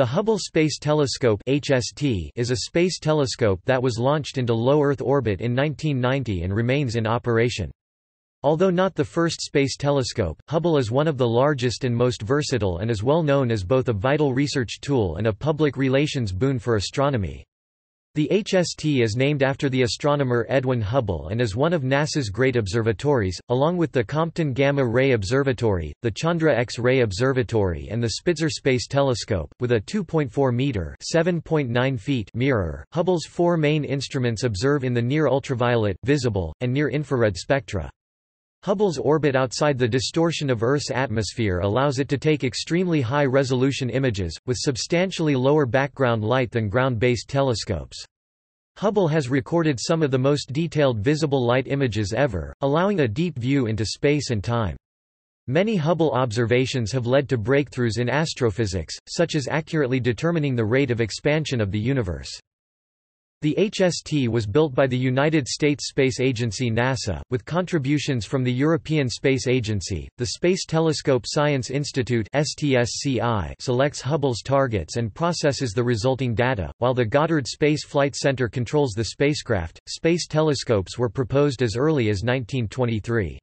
The Hubble Space Telescope (HST) is a space telescope that was launched into low Earth orbit in 1990 and remains in operation. Although not the first space telescope, Hubble is one of the largest and most versatile and is well known as both a vital research tool and a public relations boon for astronomy. The HST is named after the astronomer Edwin Hubble and is one of NASA's great observatories, along with the Compton Gamma Ray Observatory, the Chandra X-ray Observatory and the Spitzer Space Telescope, with a 2.4-meter (7.9 feet) mirror. Hubble's four main instruments observe in the near-ultraviolet, visible, and near-infrared spectra. Hubble's orbit outside the distortion of Earth's atmosphere allows it to take extremely high-resolution images, with substantially lower background light than ground-based telescopes. Hubble has recorded some of the most detailed visible light images ever, allowing a deep view into space and time. Many Hubble observations have led to breakthroughs in astrophysics, such as accurately determining the rate of expansion of the universe. The HST was built by the United States Space Agency NASA, with contributions from the European Space Agency. The Space Telescope Science Institute (STSCI) selects Hubble's targets and processes the resulting data, while the Goddard Space Flight Center controls the spacecraft. Space telescopes were proposed as early as 1923.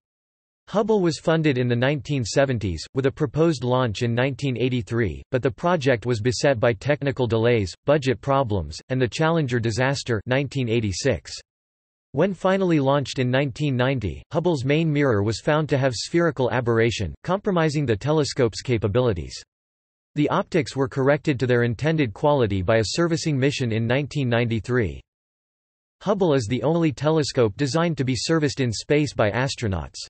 Hubble was funded in the 1970s, with a proposed launch in 1983, but the project was beset by technical delays, budget problems, and the Challenger disaster 1986. When finally launched in 1990, Hubble's main mirror was found to have spherical aberration, compromising the telescope's capabilities. The optics were corrected to their intended quality by a servicing mission in 1993. Hubble is the only telescope designed to be serviced in space by astronauts.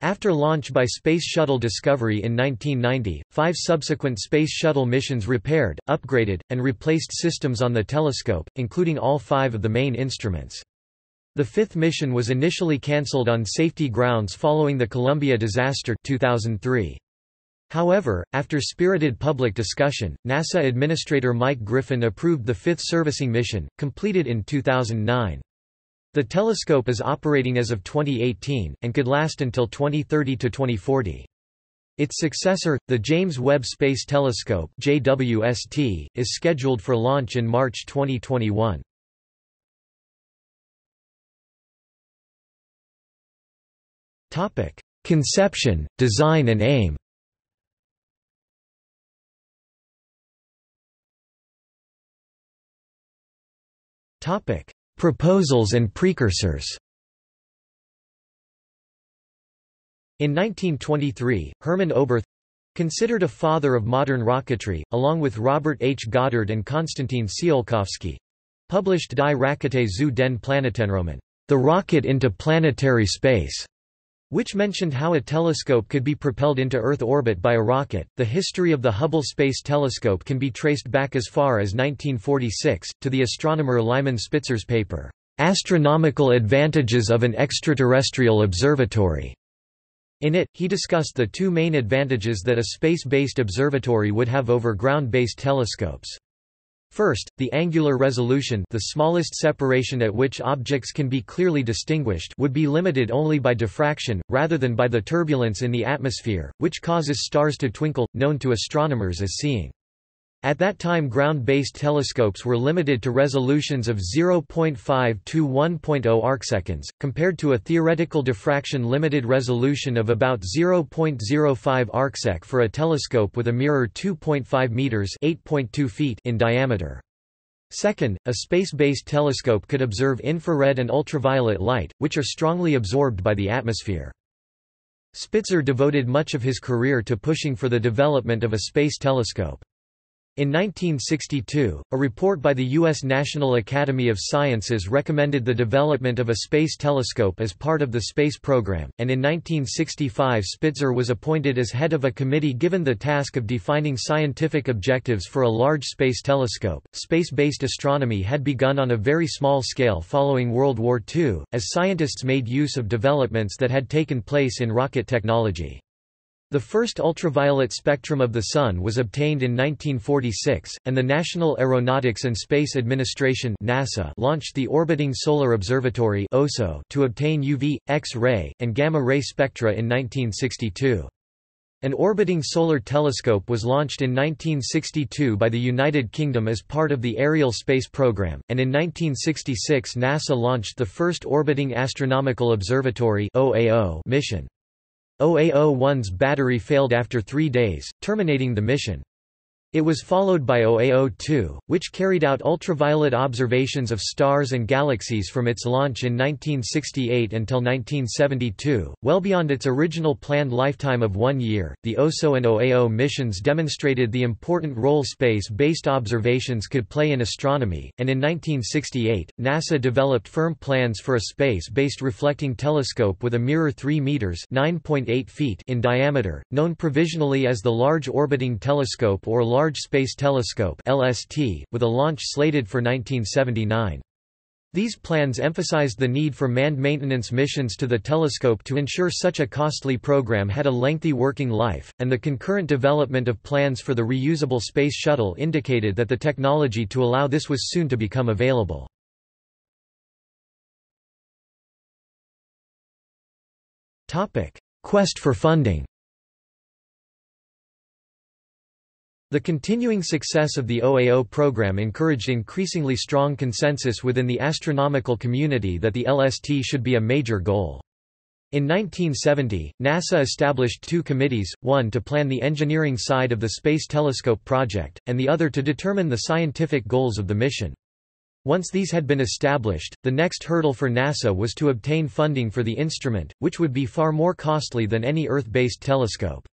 After launch by Space Shuttle Discovery in 1990, five subsequent Space Shuttle missions repaired, upgraded, and replaced systems on the telescope, including all five of the main instruments. The fifth mission was initially cancelled on safety grounds following the Columbia disaster 2003. However, after spirited public discussion, NASA Administrator Mike Griffin approved the fifth servicing mission, completed in 2009. The telescope is operating as of 2018, and could last until 2030 to 2040. Its successor, the James Webb Space Telescope JWST, is scheduled for launch in March 2021. Topic: Conception, design and aim. Topic: Proposals and precursors In 1923, Hermann Oberth considered a father of modern rocketry, along with Robert H. Goddard and Konstantin Tsiolkovsky published Die Rakete zu den Planetenräumen, The Rocket into Planetary Space, which mentioned how a telescope could be propelled into Earth orbit by a rocket. The history of the Hubble Space Telescope can be traced back as far as 1946, to the astronomer Lyman Spitzer's paper, Astronomical Advantages of an Extraterrestrial Observatory. In it, he discussed the two main advantages that a space-based observatory would have over ground-based telescopes. First, the angular resolution the smallest separation at which objects can be clearly distinguished would be limited only by diffraction, rather than by the turbulence in the atmosphere, which causes stars to twinkle, known to astronomers as seeing. At that time ground-based telescopes were limited to resolutions of 0.5 to 1.0 arcseconds, compared to a theoretical diffraction-limited resolution of about 0.05 arcsec for a telescope with a mirror 2.5 meters (8.2 feet) in diameter. Second, a space-based telescope could observe infrared and ultraviolet light, which are strongly absorbed by the atmosphere. Spitzer devoted much of his career to pushing for the development of a space telescope. In 1962, a report by the U.S. National Academy of Sciences recommended the development of a space telescope as part of the space program, and in 1965 Spitzer was appointed as head of a committee given the task of defining scientific objectives for a large space telescope. Space-based astronomy had begun on a very small scale following World War II, as scientists made use of developments that had taken place in rocket technology. The first ultraviolet spectrum of the Sun was obtained in 1946, and the National Aeronautics and Space Administration NASA launched the Orbiting Solar Observatory to obtain UV, X-ray, and gamma-ray spectra in 1962. An orbiting solar telescope was launched in 1962 by the United Kingdom as part of the Ariel space program, and in 1966 NASA launched the first orbiting astronomical observatory mission. OAO-1's battery failed after three days, terminating the mission. It was followed by OAO-2, which carried out ultraviolet observations of stars and galaxies from its launch in 1968 until 1972. Well beyond its original planned lifetime of one year, the OSO and OAO missions demonstrated the important role space-based observations could play in astronomy, and in 1968, NASA developed firm plans for a space-based reflecting telescope with a mirror 3 meters (9.8 feet) in diameter, known provisionally as the Large Orbiting Telescope or Large Space Telescope (LST), with a launch slated for 1979. These plans emphasized the need for manned maintenance missions to the telescope to ensure such a costly program had a lengthy working life, and the concurrent development of plans for the reusable Space Shuttle indicated that the technology to allow this was soon to become available. Quest for funding The continuing success of the OAO program encouraged increasingly strong consensus within the astronomical community that the LST should be a major goal. In 1970, NASA established two committees, one to plan the engineering side of the Space Telescope project, and the other to determine the scientific goals of the mission. Once these had been established, the next hurdle for NASA was to obtain funding for the instrument, which would be far more costly than any Earth-based telescope.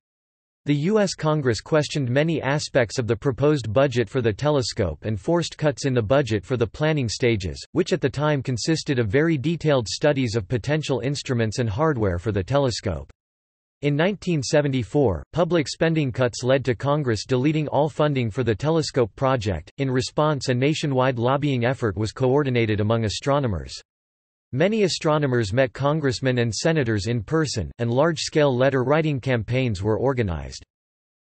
The U.S. Congress questioned many aspects of the proposed budget for the telescope and forced cuts in the budget for the planning stages, which at the time consisted of very detailed studies of potential instruments and hardware for the telescope. In 1974, public spending cuts led to Congress deleting all funding for the telescope project. In response, a nationwide lobbying effort was coordinated among astronomers. Many astronomers met congressmen and senators in person, and large-scale letter-writing campaigns were organized.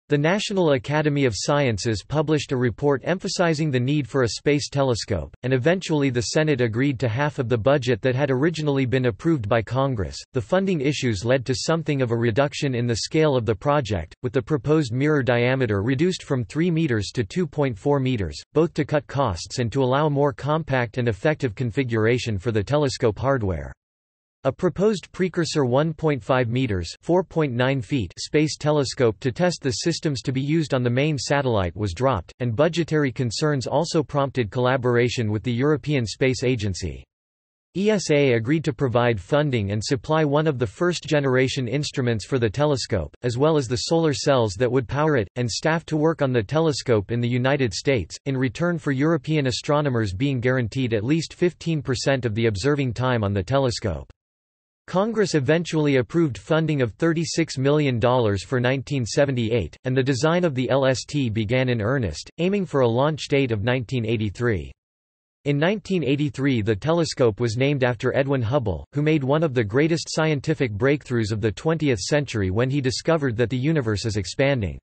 The National Academy of Sciences published a report emphasizing the need for a space telescope, and eventually the Senate agreed to half of the budget that had originally been approved by Congress. The funding issues led to something of a reduction in the scale of the project, with the proposed mirror diameter reduced from 3 meters to 2.4 meters, both to cut costs and to allow more compact and effective configuration for the telescope hardware. A proposed precursor 1.5 meters (4.9 feet) space telescope to test the systems to be used on the main satellite was dropped, and budgetary concerns also prompted collaboration with the European Space Agency. ESA agreed to provide funding and supply one of the first-generation instruments for the telescope, as well as the solar cells that would power it, and staff to work on the telescope in the United States, in return for European astronomers being guaranteed at least 15% of the observing time on the telescope. Congress eventually approved funding of $36 million for 1978, and the design of the LST began in earnest, aiming for a launch date of 1983. In 1983 the telescope was named after Edwin Hubble, who made one of the greatest scientific breakthroughs of the 20th century when he discovered that the universe is expanding.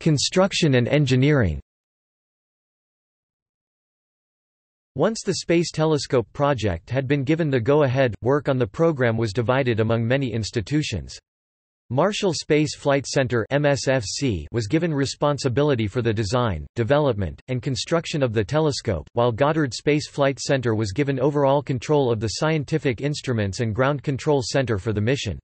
Construction and engineering Once the Space Telescope project had been given the go-ahead, work on the program was divided among many institutions. Marshall Space Flight Center MSFC was given responsibility for the design, development, and construction of the telescope, while Goddard Space Flight Center was given overall control of the scientific instruments and ground control center for the mission.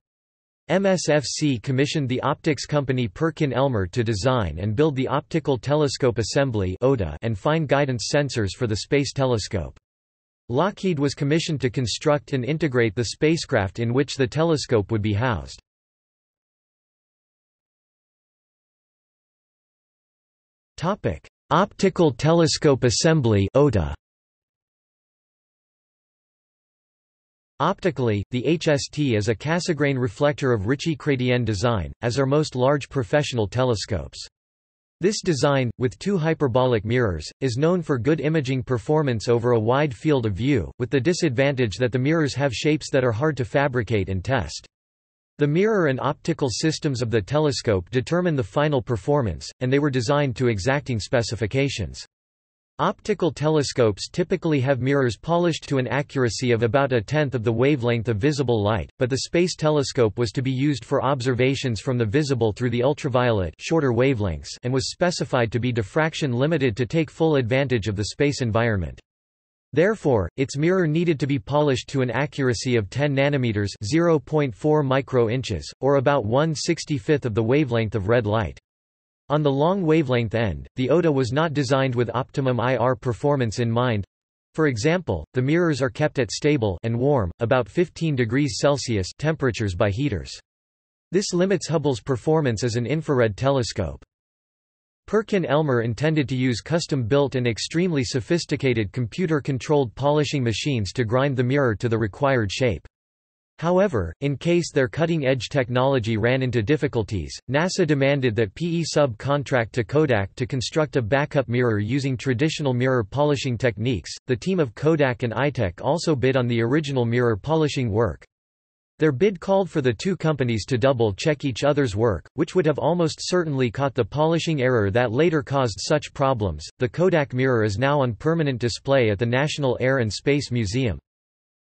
MSFC commissioned the optics company Perkin-Elmer to design and build the Optical Telescope Assembly and fine guidance sensors for the Space Telescope. Lockheed was commissioned to construct and integrate the spacecraft in which the telescope would be housed. Optical Telescope Assembly OTA Optically, the HST is a Cassegrain reflector of Ritchey-Chrétien design, as are most large professional telescopes. This design, with two hyperbolic mirrors, is known for good imaging performance over a wide field of view, with the disadvantage that the mirrors have shapes that are hard to fabricate and test. The mirror and optical systems of the telescope determine the final performance, and they were designed to exacting specifications. Optical telescopes typically have mirrors polished to an accuracy of about a tenth of the wavelength of visible light, but the Space Telescope was to be used for observations from the visible through the ultraviolet shorter wavelengths and was specified to be diffraction limited to take full advantage of the space environment. Therefore, its mirror needed to be polished to an accuracy of 10 nanometers (0.4 micro-inches), or about 1/65th of the wavelength of red light. On the long wavelength end, the OTA was not designed with optimum IR performance in mind. For example, the mirrors are kept at stable and warm, about 15 degrees Celsius temperatures by heaters. This limits Hubble's performance as an infrared telescope. Perkin-Elmer intended to use custom-built and extremely sophisticated computer-controlled polishing machines to grind the mirror to the required shape. However, in case their cutting-edge technology ran into difficulties, NASA demanded that PE sub-contract to Kodak to construct a backup mirror using traditional mirror polishing techniques. The team of Kodak and Itek also bid on the original mirror polishing work. Their bid called for the two companies to double-check each other's work, which would have almost certainly caught the polishing error that later caused such problems. The Kodak mirror is now on permanent display at the National Air and Space Museum.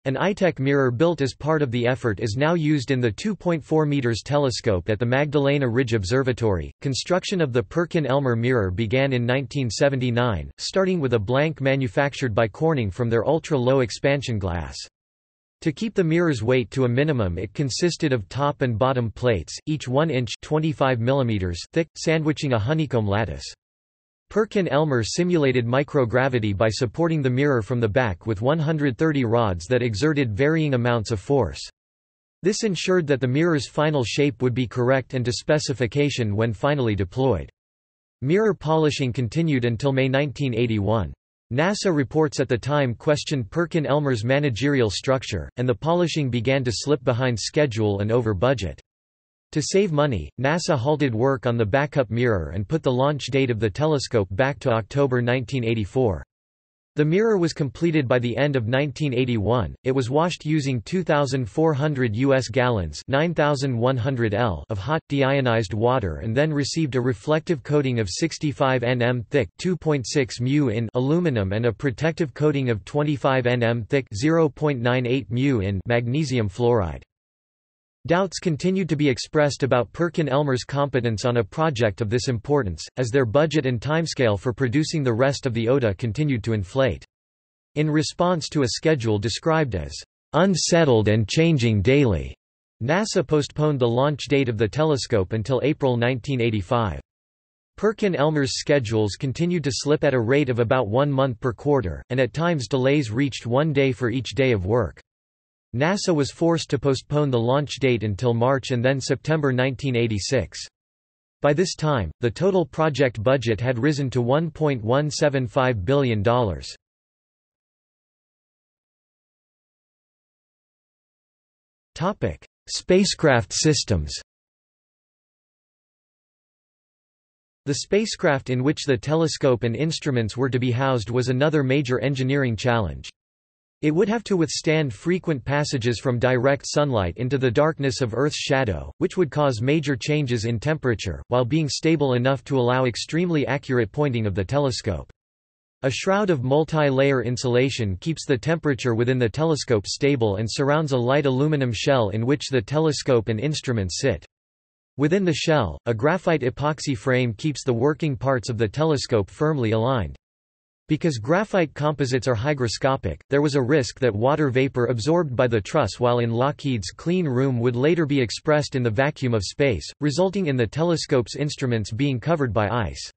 An Itek mirror built as part of the effort is now used in the 2.4 meters telescope at the Magdalena Ridge Observatory. Construction of the Perkin-Elmer mirror began in 1979, starting with a blank manufactured by Corning from their ultra-low expansion glass. To keep the mirror's weight to a minimum it consisted of top and bottom plates, each 1 inch 25 mm thick, sandwiching a honeycomb lattice. Perkin-Elmer simulated microgravity by supporting the mirror from the back with 130 rods that exerted varying amounts of force. This ensured that the mirror's final shape would be correct and to specification when finally deployed. Mirror polishing continued until May 1981. NASA reports at the time questioned Perkin-Elmer's managerial structure, and the polishing began to slip behind schedule and over budget. To save money, NASA halted work on the backup mirror and put the launch date of the telescope back to October 1984. The mirror was completed by the end of 1981. It was washed using 2,400 U.S. gallons 9,100 L of hot, deionized water and then received a reflective coating of 65 nm thick 2.6 mu in aluminum and a protective coating of 25 nm thick 0.98 mu in magnesium fluoride. Doubts continued to be expressed about Perkin-Elmer's competence on a project of this importance, as their budget and timescale for producing the rest of the OTA continued to inflate. In response to a schedule described as unsettled and changing daily, NASA postponed the launch date of the telescope until April 1985. Perkin-Elmer's schedules continued to slip at a rate of about one month per quarter, and at times delays reached one day for each day of work. NASA was forced to postpone the launch date until March and then September 1986. By this time, the total project budget had risen to $1.175 billion. Spacecraft systems. The spacecraft in which the telescope and instruments were to be housed was another major engineering challenge. It would have to withstand frequent passages from direct sunlight into the darkness of Earth's shadow, which would cause major changes in temperature, while being stable enough to allow extremely accurate pointing of the telescope. A shroud of multi-layer insulation keeps the temperature within the telescope stable and surrounds a light aluminum shell in which the telescope and instruments sit. Within the shell, a graphite epoxy frame keeps the working parts of the telescope firmly aligned. Because graphite composites are hygroscopic, there was a risk that water vapor absorbed by the truss while in Lockheed's clean room would later be expressed in the vacuum of space, resulting in the telescope's instruments being covered by ice.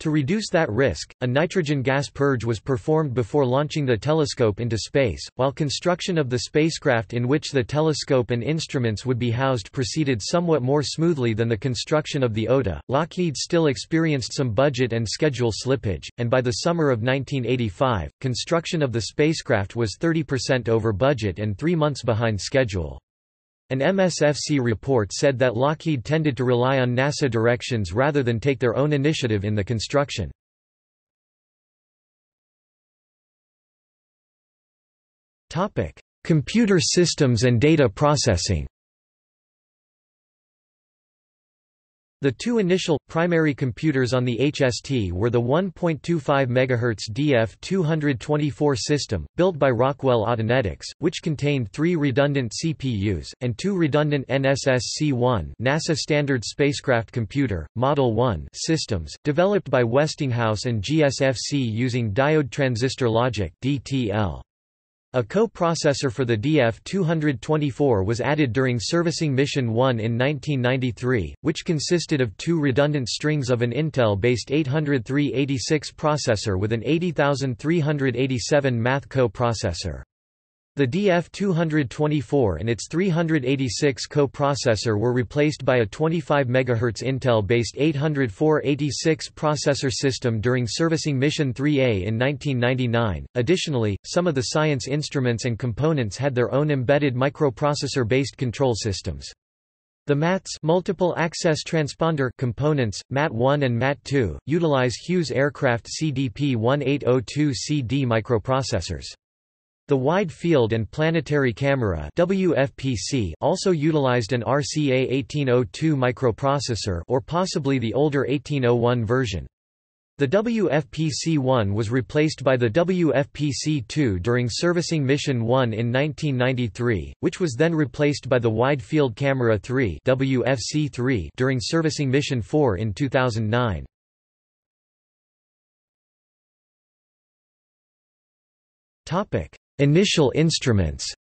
To reduce that risk, a nitrogen gas purge was performed before launching the telescope into space. While construction of the spacecraft in which the telescope and instruments would be housed proceeded somewhat more smoothly than the construction of the OTA, Lockheed still experienced some budget and schedule slippage, and by the summer of 1985, construction of the spacecraft was 30% over budget and three months behind schedule. An MSFC report said that Lockheed tended to rely on NASA directions rather than take their own initiative in the construction. Computer systems and data processing The two initial, primary computers on the HST were the 1.25 MHz DF224 system, built by Rockwell Autonetics, which contained three redundant CPUs, and two redundant NSSC-1 NASA Standard Spacecraft Computer, Model 1 systems, developed by Westinghouse and GSFC using diode transistor logic DTL. A co-processor for the DF-224 was added during servicing Mission 1 in 1993, which consisted of two redundant strings of an Intel-based 80386 processor with an 80387 math co-processor. The DF224 and its 386 co-processor were replaced by a 25 MHz Intel-based 804-86 processor system during servicing Mission 3A in 1999. Additionally, some of the science instruments and components had their own embedded microprocessor-based control systems. The MATS multiple access transponder components, MAT1 and MAT2, utilize Hughes Aircraft CDP-1802CD microprocessors. The Wide Field and Planetary Camera WFPC also utilized an RCA 1802 microprocessor or possibly the older 1801 version. The WFPC-1 was replaced by the WFPC-2 during servicing Mission 1 in 1993, which was then replaced by the Wide Field Camera 3 WFC-3 during servicing Mission 4 in 2009. Topic: Initial instruments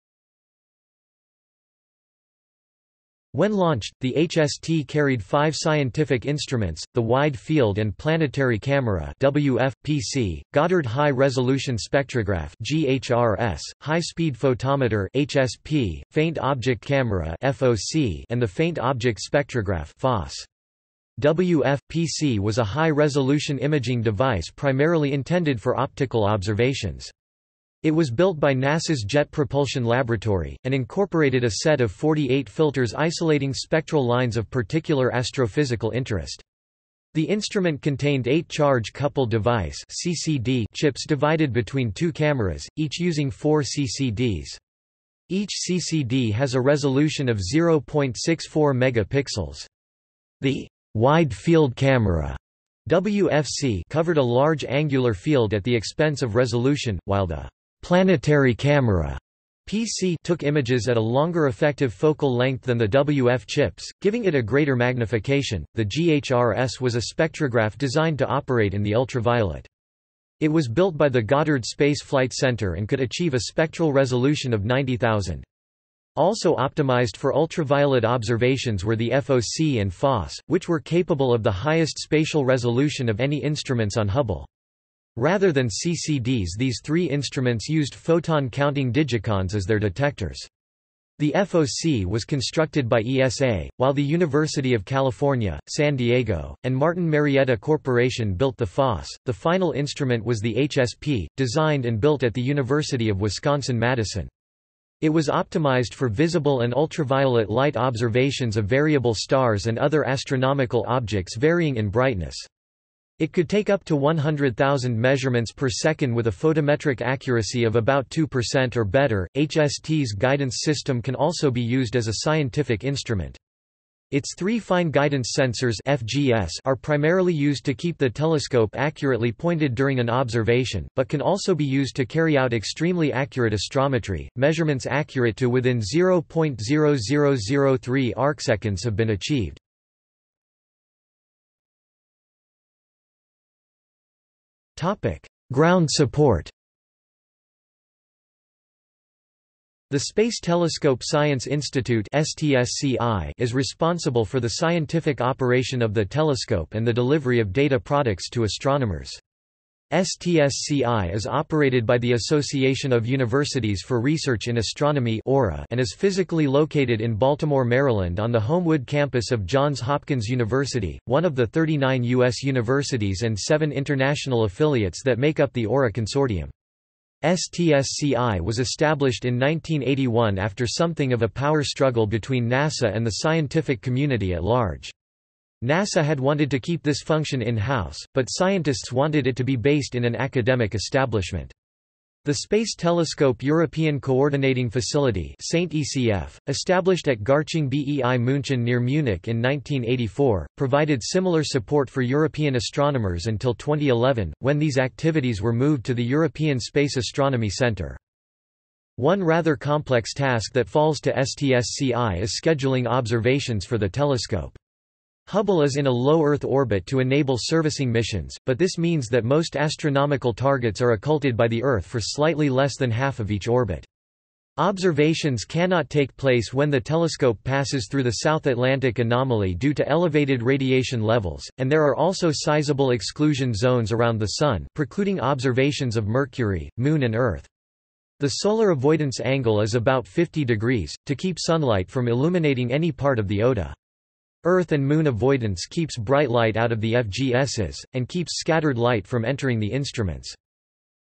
When launched, the HST carried five scientific instruments, the Wide Field and Planetary Camera WF-PC, Goddard High Resolution Spectrograph GHRS, High Speed Photometer HSP, Faint Object Camera FOC, and the Faint Object Spectrograph FOS. WF-PC was a high-resolution imaging device primarily intended for optical observations. It was built by NASA's Jet Propulsion Laboratory, and incorporated a set of 48 filters isolating spectral lines of particular astrophysical interest. The instrument contained eight charge-coupled device CCD chips divided between two cameras, each using four CCDs. Each CCD has a resolution of 0.64 megapixels. The wide field camera WFC covered a large angular field at the expense of resolution, while the planetary camera PC took images at a longer effective focal length than the WF chips, giving it a greater magnification. The GHRS was a spectrograph designed to operate in the ultraviolet. It was built by the Goddard Space Flight Center and could achieve a spectral resolution of 90,000. Also optimized for ultraviolet observations were the FOC and FOS, which were capable of the highest spatial resolution of any instruments on Hubble. Rather than CCDs these three instruments used photon-counting digicons as their detectors. The FOC was constructed by ESA, while the University of California, San Diego, and Martin Marietta Corporation built the FOS. The final instrument was the HSP, designed and built at the University of Wisconsin-Madison. It was optimized for visible and ultraviolet light observations of variable stars and other astronomical objects varying in brightness. It could take up to 100,000 measurements per second with a photometric accuracy of about 2% or better. HST's guidance system can also be used as a scientific instrument. Its three fine guidance sensors FGS are primarily used to keep the telescope accurately pointed during an observation, but can also be used to carry out extremely accurate astrometry. Measurements accurate to within 0.0003 arcseconds have been achieved. Topic: Ground support. The Space Telescope Science Institute is responsible for the scientific operation of the telescope and the delivery of data products to astronomers. STSCI is operated by the Association of Universities for Research in Astronomy and is physically located in Baltimore, Maryland on the Homewood campus of Johns Hopkins University, one of the 39 U.S. universities and seven international affiliates that make up the AURA consortium. STSCI was established in 1981 after something of a power struggle between NASA and the scientific community at large. NASA had wanted to keep this function in-house, but scientists wanted it to be based in an academic establishment. The Space Telescope European Coordinating Facility ECF, established at Garching bei München near Munich in 1984, provided similar support for European astronomers until 2011, when these activities were moved to the European Space Astronomy Centre. One rather complex task that falls to STSCI is scheduling observations for the telescope. Hubble is in a low Earth orbit to enable servicing missions, but this means that most astronomical targets are occulted by the Earth for slightly less than half of each orbit. Observations cannot take place when the telescope passes through the South Atlantic anomaly due to elevated radiation levels, and there are also sizable exclusion zones around the Sun precluding observations of Mercury, Moon and Earth. The solar avoidance angle is about 50 degrees, to keep sunlight from illuminating any part of the OTA. Earth and Moon avoidance keeps bright light out of the FGSs, and keeps scattered light from entering the instruments.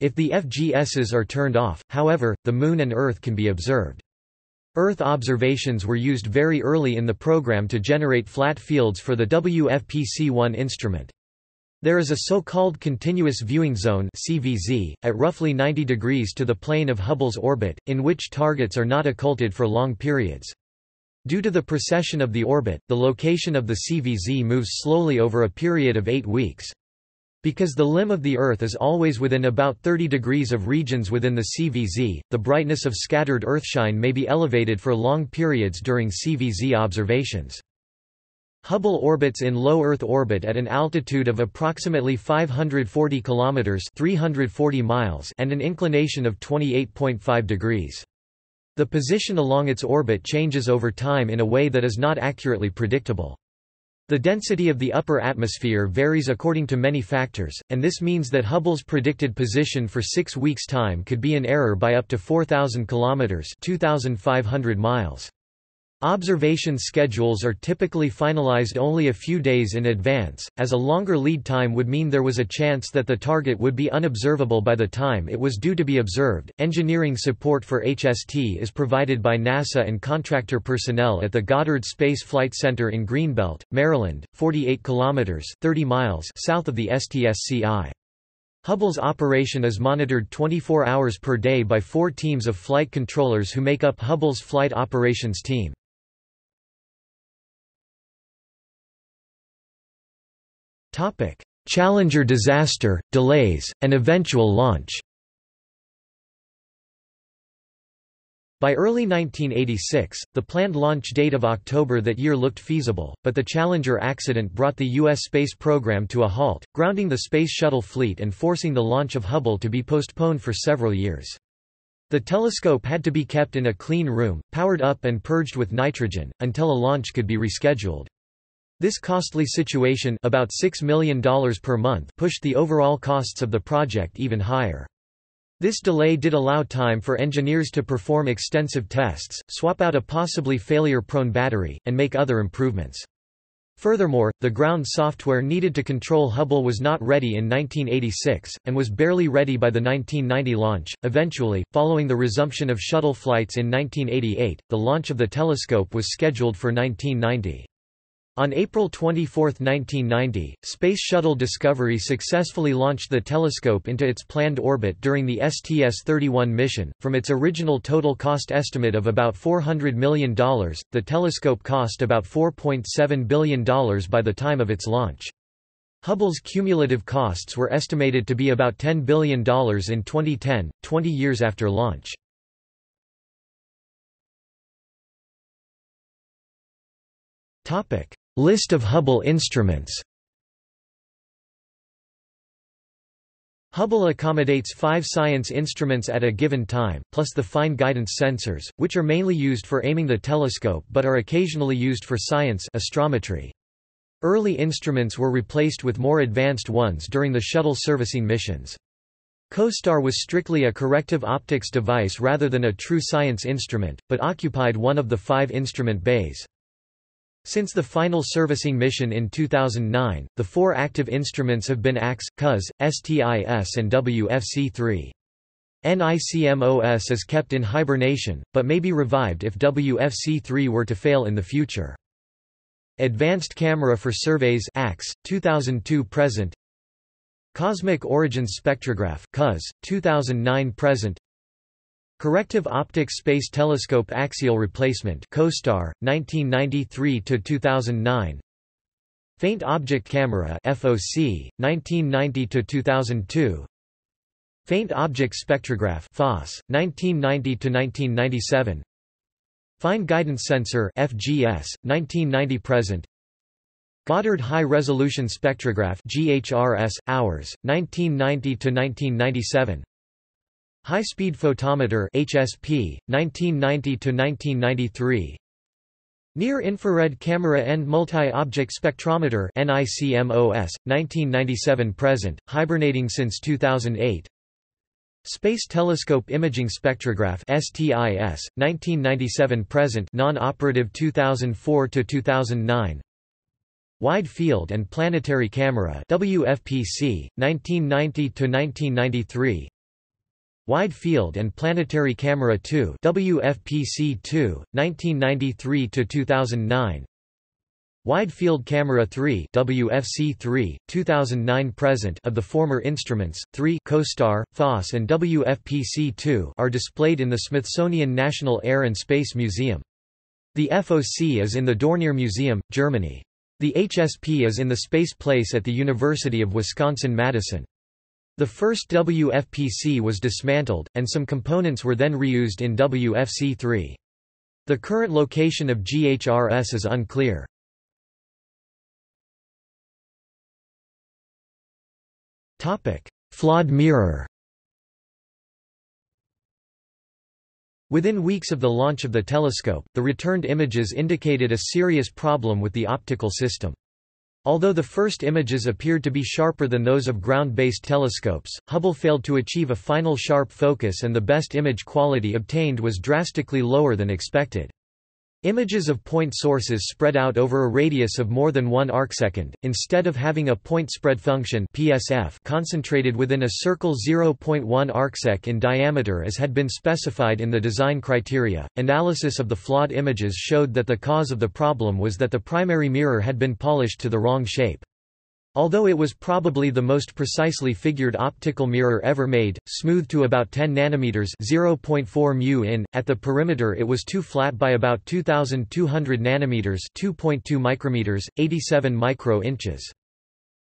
If the FGSs are turned off, however, the Moon and Earth can be observed. Earth observations were used very early in the program to generate flat fields for the WFPC-1 instrument. There is a so-called continuous viewing zone CVZ, at roughly 90 degrees to the plane of Hubble's orbit, in which targets are not occulted for long periods. Due to the precession of the orbit, the location of the CVZ moves slowly over a period of eight weeks. Because the limb of the Earth is always within about 30 degrees of regions within the CVZ, the brightness of scattered Earthshine may be elevated for long periods during CVZ observations. Hubble orbits in low Earth orbit at an altitude of approximately 540 kilometers (340 miles) and an inclination of 28.5 degrees. The position along its orbit changes over time in a way that is not accurately predictable. The density of the upper atmosphere varies according to many factors, and this means that Hubble's predicted position for six weeks' time could be in error by up to 4,000 kilometers 2,500 miles. Observation schedules are typically finalized only a few days in advance, as a longer lead time would mean there was a chance that the target would be unobservable by the time it was due to be observed. Engineering support for HST is provided by NASA and contractor personnel at the Goddard Space Flight Center in Greenbelt, Maryland, 48 kilometers (30 miles) south of the STSCI. Hubble's operation is monitored 24 hours per day by four teams of flight controllers who make up Hubble's flight operations team. Challenger disaster, delays, and eventual launch By early 1986, the planned launch date of October that year looked feasible, but the Challenger accident brought the U.S. space program to a halt, grounding the Space Shuttle fleet and forcing the launch of Hubble to be postponed for several years. The telescope had to be kept in a clean room, powered up and purged with nitrogen, until a launch could be rescheduled. This costly situation about $6 million per month pushed the overall costs of the project even higher. This delay did allow time for engineers to perform extensive tests, swap out a possibly failure-prone battery, and make other improvements. Furthermore, the ground software needed to control Hubble was not ready in 1986, and was barely ready by the 1990 launch. Eventually, following the resumption of shuttle flights in 1988, the launch of the telescope was scheduled for 1990. On April 24, 1990, Space Shuttle Discovery successfully launched the telescope into its planned orbit during the STS-31 mission. From its original total cost estimate of about $400 million, the telescope cost about $4.7 billion by the time of its launch. Hubble's cumulative costs were estimated to be about $10 billion in 2010, 20 years after launch. Topic: List of Hubble instruments Hubble accommodates five science instruments at a given time, plus the fine guidance sensors, which are mainly used for aiming the telescope but are occasionally used for science astrometry. Early instruments were replaced with more advanced ones during the shuttle servicing missions. COSTAR was strictly a corrective optics device rather than a true science instrument, but occupied one of the five instrument bays. Since the final servicing mission in 2009, the four active instruments have been ACS, COS, STIS and WFC3. NICMOS is kept in hibernation, but may be revived if WFC3 were to fail in the future. Advanced Camera for Surveys ACS, 2002 present Cosmic Origins Spectrograph COS, 2009 present Corrective Optics Space Telescope Axial Replacement COSTAR, 1993–2009 Faint Object Camera FOC, 1990–2002 Faint Object Spectrograph FOS, 1990–1997 Fine Guidance Sensor FGS, 1990–present Goddard High Resolution Spectrograph GHRS, hours, 1990–1997 High Speed Photometer HSP, 1990 to 1993 Near Infrared Camera and Multi-Object Spectrometer NICMOS, 1997–present, hibernating since 2008 Space Telescope Imaging Spectrograph STIS, 1997–present non-operative 2004 to 2009 Wide Field and Planetary Camera WFPC 1990 to 1993 Wide Field and Planetary Camera 2 WFPC 2 1993 to 2009 Wide Field Camera 3 WFC 3 2009 present of the former instruments 3 COSTAR FOS and WFPC 2 are displayed in the Smithsonian National Air and Space Museum. The FOC is in the Dornier Museum Germany. The HSP is in the Space Place at the University of Wisconsin-Madison. The first WFPC was dismantled, and some components were then reused in WFC-3. The current location of GHRS is unclear. Flawed mirror Within weeks of the launch of the telescope, the returned images indicated a serious problem with the optical system. Although the first images appeared to be sharper than those of ground-based telescopes, Hubble failed to achieve a final sharp focus and the best image quality obtained was drastically lower than expected. Images of point sources spread out over a radius of more than 1 arcsecond, instead of having a point spread function PSF concentrated within a circle 0.1 arcsec in diameter as had been specified in the design criteria. Analysis of the flawed images showed that the cause of the problem was that the primary mirror had been polished to the wrong shape. Although it was probably the most precisely figured optical mirror ever made, smooth to about 10 nanometers (0.4 mu in), at the perimeter it was too flat by about 2200 nanometers (2.2 micrometers, 87 micro inches).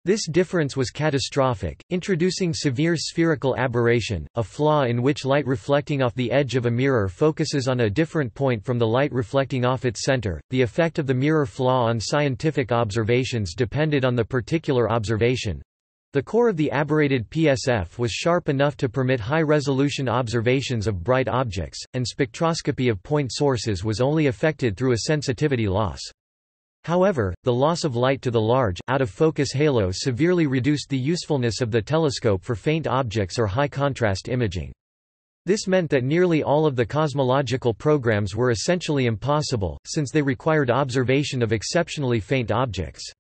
This difference was catastrophic, introducing severe spherical aberration, a flaw in which light reflecting off the edge of a mirror focuses on a different point from the light reflecting off its center. The effect of the mirror flaw on scientific observations depended on the particular observation. The core of the aberrated PSF was sharp enough to permit high-resolution observations of bright objects, and spectroscopy of point sources was only affected through a sensitivity loss. However, the loss of light to the large, out-of-focus halo severely reduced the usefulness of the telescope for faint objects or high-contrast imaging. This meant that nearly all of the cosmological programs were essentially impossible, since they required observation of exceptionally faint objects.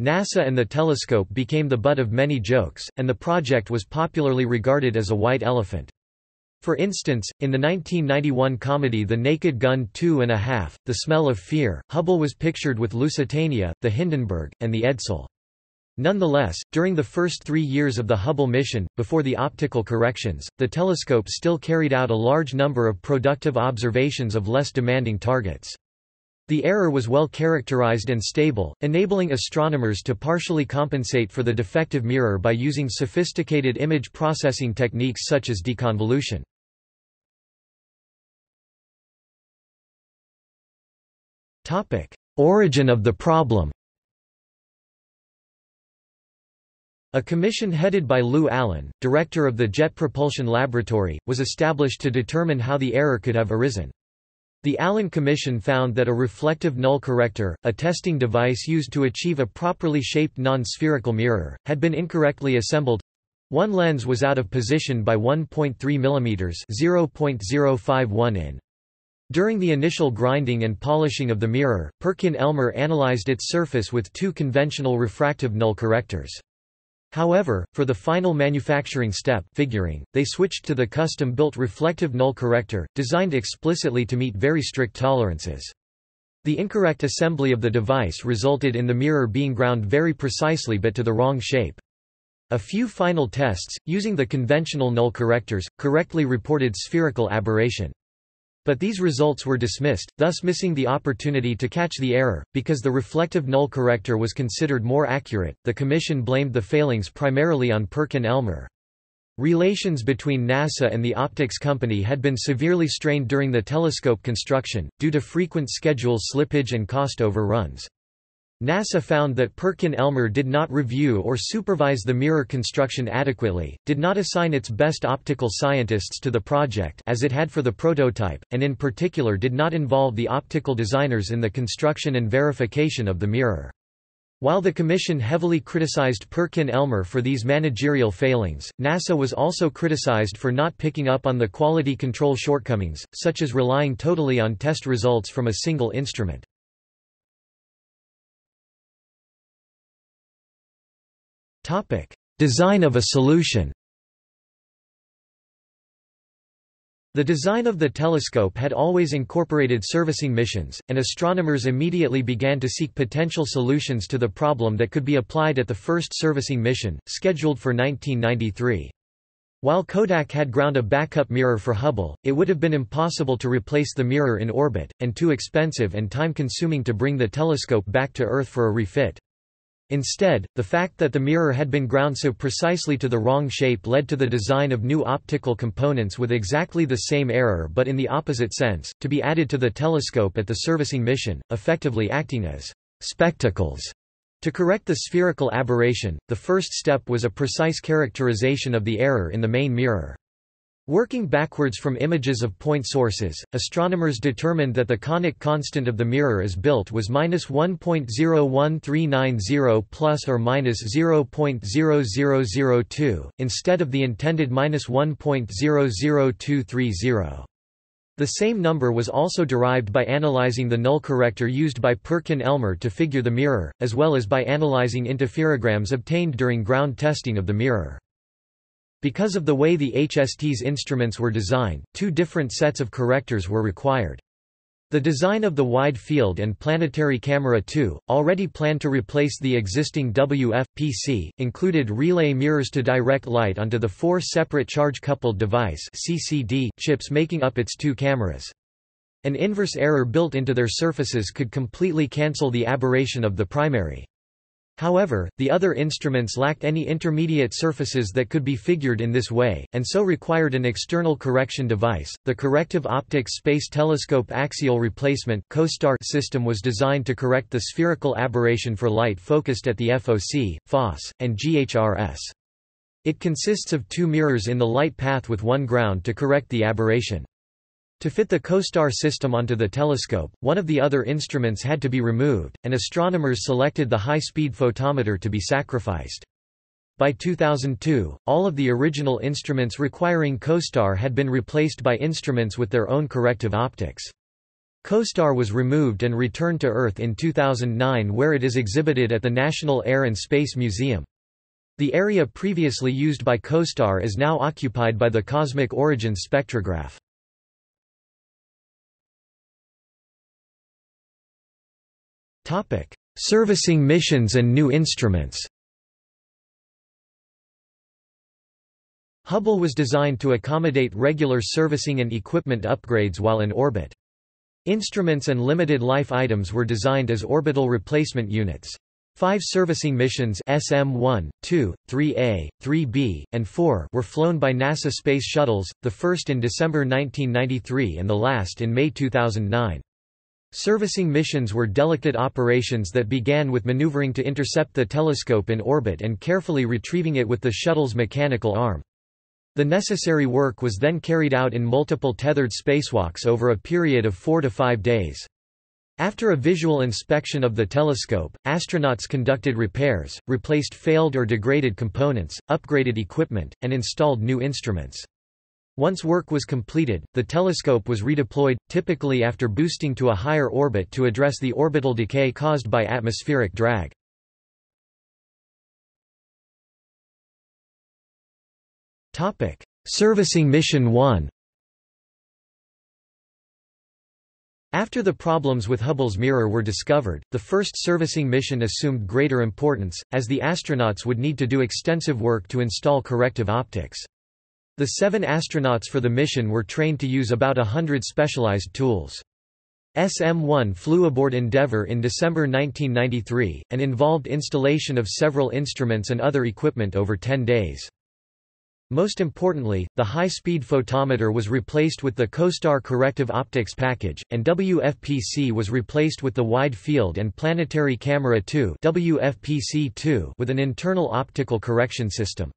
NASA and the telescope became the butt of many jokes, and the project was popularly regarded as a white elephant. For instance, in the 1991 comedy The Naked Gun Two and a Half, The Smell of Fear, Hubble was pictured with Lusitania, the Hindenburg, and the Edsel. Nonetheless, during the first three years of the Hubble mission, before the optical corrections, the telescope still carried out a large number of productive observations of less demanding targets. The error was well characterized and stable, enabling astronomers to partially compensate for the defective mirror by using sophisticated image processing techniques such as deconvolution. Origin of the problem A commission headed by Lew Allen, director of the Jet Propulsion Laboratory, was established to determine how the error could have arisen. The Allen Commission found that a reflective null corrector, a testing device used to achieve a properly shaped non-spherical mirror, had been incorrectly assembled. One lens was out of position by 1.3 mm (0.051 in). During the initial grinding and polishing of the mirror, Perkin-Elmer analyzed its surface with two conventional refractive null correctors. However, for the final manufacturing step figuring, they switched to the custom-built reflective null corrector, designed explicitly to meet very strict tolerances. The incorrect assembly of the device resulted in the mirror being ground very precisely but to the wrong shape. A few final tests, using the conventional null correctors, correctly reported spherical aberration. But these results were dismissed, thus missing the opportunity to catch the error. Because the reflective null corrector was considered more accurate, the Commission blamed the failings primarily on Perkin-Elmer. Relations between NASA and the optics company had been severely strained during the telescope construction, due to frequent schedule slippage and cost overruns. NASA found that Perkin-Elmer did not review or supervise the mirror construction adequately, did not assign its best optical scientists to the project as it had for the prototype, and in particular did not involve the optical designers in the construction and verification of the mirror. While the Commission heavily criticized Perkin-Elmer for these managerial failings, NASA was also criticized for not picking up on the quality control shortcomings, such as relying totally on test results from a single instrument. Design of a solution The design of the telescope had always incorporated servicing missions, and astronomers immediately began to seek potential solutions to the problem that could be applied at the first servicing mission, scheduled for 1993. While Kodak had ground a backup mirror for Hubble, it would have been impossible to replace the mirror in orbit, and too expensive and time-consuming to bring the telescope back to Earth for a refit. Instead, the fact that the mirror had been ground so precisely to the wrong shape led to the design of new optical components with exactly the same error but in the opposite sense, to be added to the telescope at the servicing mission, effectively acting as spectacles. To correct the spherical aberration, the first step was a precise characterization of the error in the main mirror. Working backwards from images of point sources, astronomers determined that the conic constant of the mirror as built was minus 1.01390 plus or minus 0.0002, instead of the intended minus 1.00230. The same number was also derived by analyzing the null corrector used by Perkin-Elmer to figure the mirror, as well as by analyzing interferograms obtained during ground testing of the mirror. Because of the way the HST's instruments were designed, two different sets of correctors were required. The design of the Wide Field and Planetary Camera 2, already planned to replace the existing WF-PC, included relay mirrors to direct light onto the four separate charge-coupled device CCD chips making up its two cameras. An inverse error built into their surfaces could completely cancel the aberration of the primary. However, the other instruments lacked any intermediate surfaces that could be figured in this way, and so required an external correction device. The Corrective Optics Space Telescope Axial Replacement (COSTAR) system was designed to correct the spherical aberration for light focused at the FOC, FOS, and GHRS. It consists of two mirrors in the light path with one ground to correct the aberration. To fit the COSTAR system onto the telescope, one of the other instruments had to be removed, and astronomers selected the high-speed photometer to be sacrificed. By 2002, all of the original instruments requiring COSTAR had been replaced by instruments with their own corrective optics. COSTAR was removed and returned to Earth in 2009 where it is exhibited at the National Air and Space Museum. The area previously used by COSTAR is now occupied by the Cosmic Origins spectrograph. Servicing missions and new instruments Hubble was designed to accommodate regular servicing and equipment upgrades while in orbit. Instruments and limited life items were designed as orbital replacement units. Five servicing missions SM-1, 2, 3A, 3B, and 4 were flown by NASA Space Shuttles, the first in December 1993 and the last in May 2009. Servicing missions were delicate operations that began with maneuvering to intercept the telescope in orbit and carefully retrieving it with the shuttle's mechanical arm. The necessary work was then carried out in multiple tethered spacewalks over a period of four to five days. After a visual inspection of the telescope, astronauts conducted repairs, replaced failed or degraded components, upgraded equipment, and installed new instruments. Once work was completed, the telescope was redeployed, typically after boosting to a higher orbit to address the orbital decay caused by atmospheric drag. Servicing Mission 1 After the problems with Hubble's mirror were discovered, the first servicing mission assumed greater importance, as the astronauts would need to do extensive work to install corrective optics. The seven astronauts for the mission were trained to use about a hundred specialized tools. SM-1 flew aboard Endeavour in December 1993, and involved installation of several instruments and other equipment over 10 days. Most importantly, the high-speed photometer was replaced with the COSTAR corrective optics package, and WFPC was replaced with the Wide Field and Planetary Camera 2 WFPC-2 with an internal optical correction system.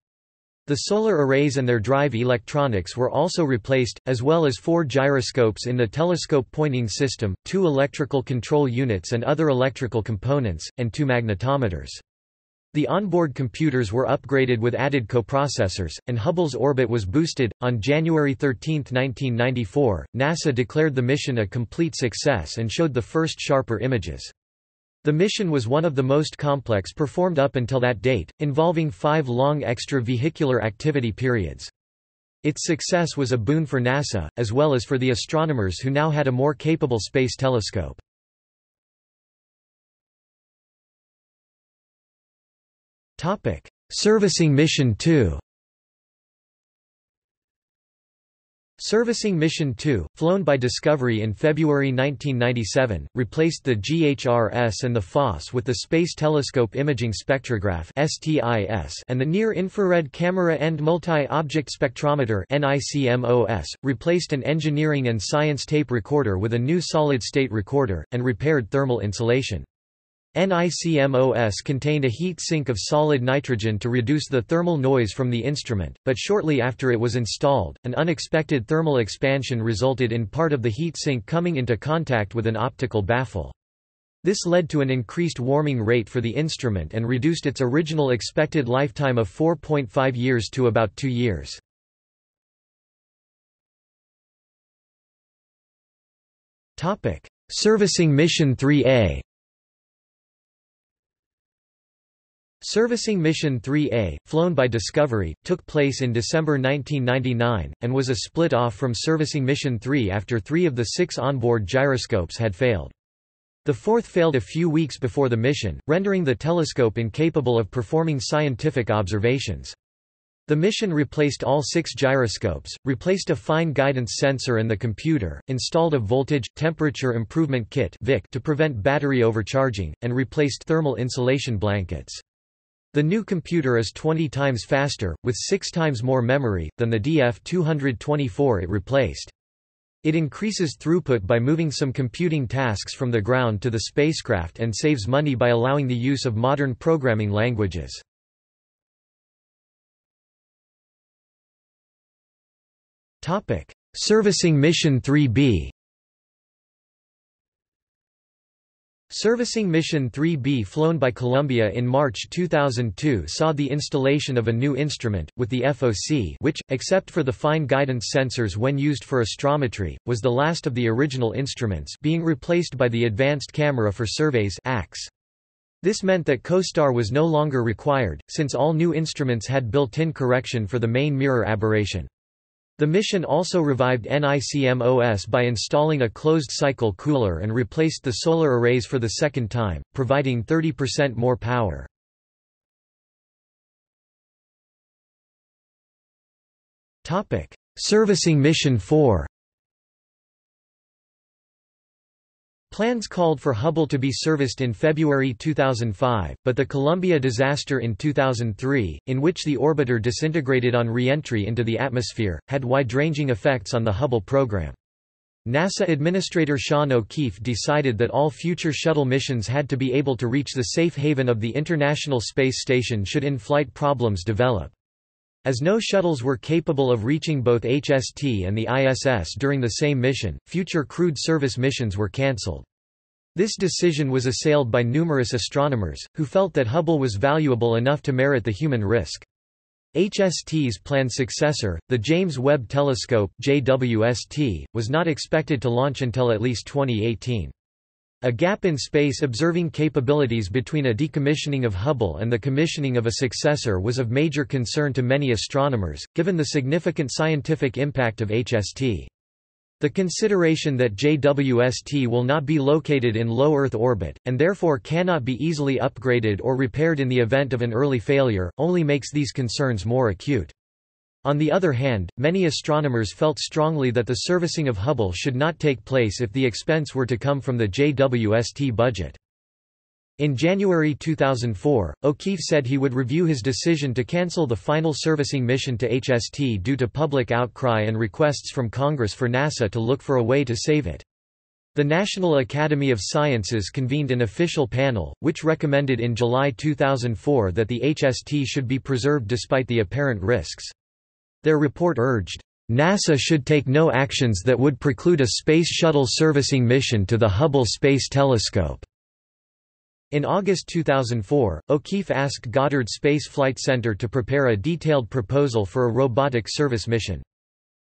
The solar arrays and their drive electronics were also replaced, as well as four gyroscopes in the telescope pointing system, two electrical control units and other electrical components, and two magnetometers. The onboard computers were upgraded with added coprocessors, and Hubble's orbit was boosted. On January 13, 1994, NASA declared the mission a complete success and showed the first sharper images. The mission was one of the most complex performed up until that date, involving five long extravehicular activity periods. Its success was a boon for NASA, as well as for the astronomers who now had a more capable space telescope. Servicing Mission 2 Servicing Mission 2, flown by Discovery in February 1997, replaced the GHRS and the FOS with the Space Telescope Imaging Spectrograph and the Near-Infrared Camera and Multi-Object Spectrometer replaced an engineering and science tape recorder with a new solid-state recorder, and repaired thermal insulation. NICMOS contained a heat sink of solid nitrogen to reduce the thermal noise from the instrument, but shortly after it was installed, an unexpected thermal expansion resulted in part of the heat sink coming into contact with an optical baffle. This led to an increased warming rate for the instrument and reduced its original expected lifetime of 4.5 years to about 2 years. Servicing Mission 3A Servicing Mission 3A, flown by Discovery, took place in December 1999, and was a split-off from Servicing Mission 3 after three of the six onboard gyroscopes had failed. The fourth failed a few weeks before the mission, rendering the telescope incapable of performing scientific observations. The mission replaced all six gyroscopes, replaced a fine guidance sensor and the computer, installed a voltage, temperature improvement kit to prevent battery overcharging, and replaced thermal insulation blankets. The new computer is 20 times faster, with 6 times more memory, than the DF-224 it replaced. It increases throughput by moving some computing tasks from the ground to the spacecraft and saves money by allowing the use of modern programming languages. Servicing Mission 3B Servicing Mission 3B flown by Columbia in March 2002 saw the installation of a new instrument, with the FOC which, except for the fine guidance sensors when used for astrometry, was the last of the original instruments being replaced by the Advanced Camera for Surveys This meant that COSTAR was no longer required, since all new instruments had built-in correction for the main mirror aberration. The mission also revived NICMOS by installing a closed-cycle cooler and replaced the solar arrays for the second time, providing 30% more power. Servicing Mission 4 Plans called for Hubble to be serviced in February 2005, but the Columbia disaster in 2003, in which the orbiter disintegrated on re-entry into the atmosphere, had wide-ranging effects on the Hubble program. NASA Administrator Sean O'Keefe decided that all future shuttle missions had to be able to reach the safe haven of the International Space Station should in-flight problems develop. As no shuttles were capable of reaching both HST and the ISS during the same mission, future crewed service missions were cancelled. This decision was assailed by numerous astronomers, who felt that Hubble was valuable enough to merit the human risk. HST's planned successor, the James Webb Telescope JWST, was not expected to launch until at least 2018. A gap in space observing capabilities between a decommissioning of Hubble and the commissioning of a successor was of major concern to many astronomers, given the significant scientific impact of HST. The consideration that JWST will not be located in low Earth orbit, and therefore cannot be easily upgraded or repaired in the event of an early failure, only makes these concerns more acute. On the other hand, many astronomers felt strongly that the servicing of Hubble should not take place if the expense were to come from the JWST budget. In January 2004, O'Keefe said he would review his decision to cancel the final servicing mission to HST due to public outcry and requests from Congress for NASA to look for a way to save it. The National Academy of Sciences convened an official panel, which recommended in July 2004 that the HST should be preserved despite the apparent risks. Their report urged, NASA should take no actions that would preclude a Space Shuttle servicing mission to the Hubble Space Telescope. In August 2004, O'Keefe asked Goddard Space Flight Center to prepare a detailed proposal for a robotic service mission.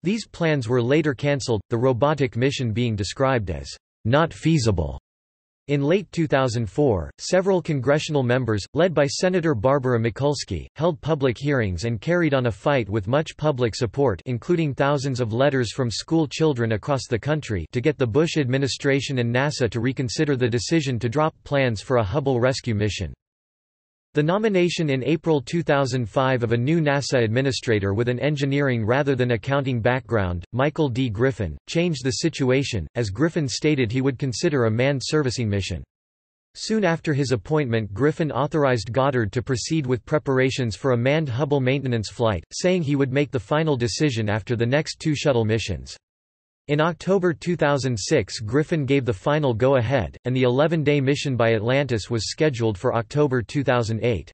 These plans were later cancelled, the robotic mission being described as not feasible. In late 2004, several congressional members, led by Senator Barbara Mikulski, held public hearings and carried on a fight with much public support including thousands of letters from school children across the country to get the Bush administration and NASA to reconsider the decision to drop plans for a Hubble rescue mission. The nomination in April 2005 of a new NASA administrator with an engineering rather than accounting background, Michael D. Griffin, changed the situation, as Griffin stated he would consider a manned servicing mission. Soon after his appointment Griffin authorized Goddard to proceed with preparations for a manned Hubble maintenance flight, saying he would make the final decision after the next two shuttle missions. In October 2006 Griffin gave the final go-ahead, and the 11-day mission by Atlantis was scheduled for October 2008.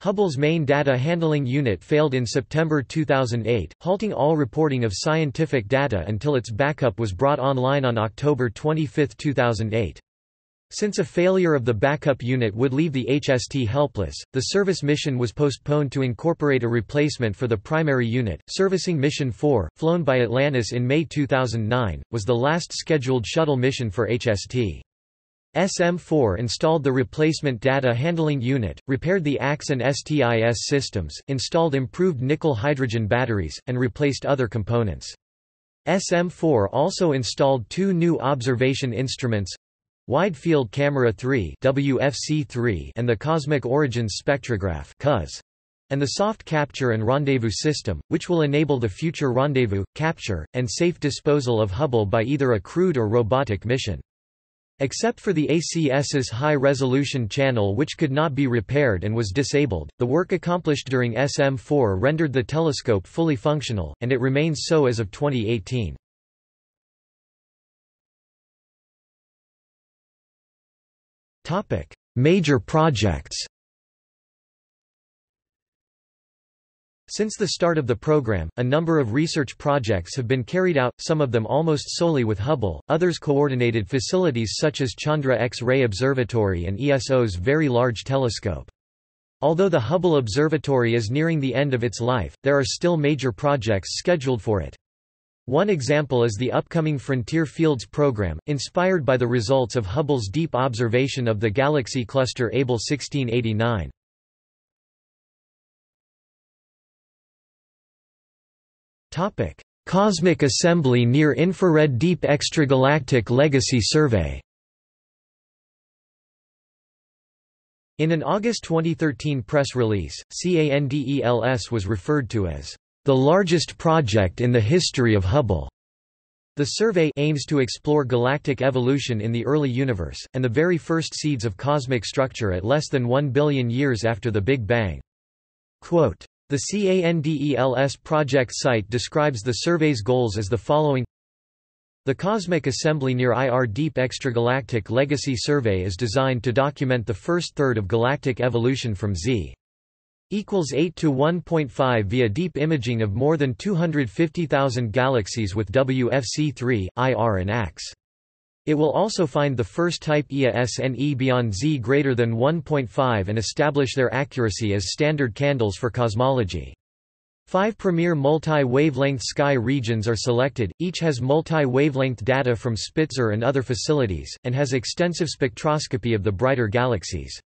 Hubble's main data handling unit failed in September 2008, halting all reporting of scientific data until its backup was brought online on October 25, 2008. Since a failure of the backup unit would leave the HST helpless, the service mission was postponed to incorporate a replacement for the primary unit. Servicing Mission 4, flown by Atlantis in May 2009, was the last scheduled shuttle mission for HST. SM-4 installed the replacement data handling unit, repaired the ACS and STIS systems, installed improved nickel-hydrogen batteries, and replaced other components. SM-4 also installed two new observation instruments, Wide Field Camera 3 WFC3 and the Cosmic Origins Spectrograph COS, and the Soft Capture and Rendezvous System, which will enable the future rendezvous, capture, and safe disposal of Hubble by either a crewed or robotic mission. Except for the ACS's high-resolution channel which could not be repaired and was disabled, the work accomplished during SM4 rendered the telescope fully functional, and it remains so as of 2018. Major projects Since the start of the program, a number of research projects have been carried out, some of them almost solely with Hubble, others coordinated facilities such as Chandra X-ray Observatory and ESO's Very Large Telescope. Although the Hubble Observatory is nearing the end of its life, there are still major projects scheduled for it. One example is the upcoming Frontier Fields program, inspired by the results of Hubble's deep observation of the galaxy cluster Abell 1689. Cosmic Assembly Near Infrared Deep Extragalactic Legacy Survey In an August 2013 press release, CANDELS was referred to as the largest project in the history of Hubble. The survey aims to explore galactic evolution in the early universe, and the very first seeds of cosmic structure at less than 1 billion years after the Big Bang. Quote, the CANDELS project site describes the survey's goals as the following The Cosmic Assembly near IR Deep Extragalactic Legacy Survey is designed to document the first third of galactic evolution from Z equals 8 to 1.5 via deep imaging of more than 250,000 galaxies with WFC3, IR and ACS. It will also find the first type Ia SNE beyond Z greater than 1.5 and establish their accuracy as standard candles for cosmology. Five premier multi-wavelength sky regions are selected, each has multi-wavelength data from Spitzer and other facilities, and has extensive spectroscopy of the brighter galaxies.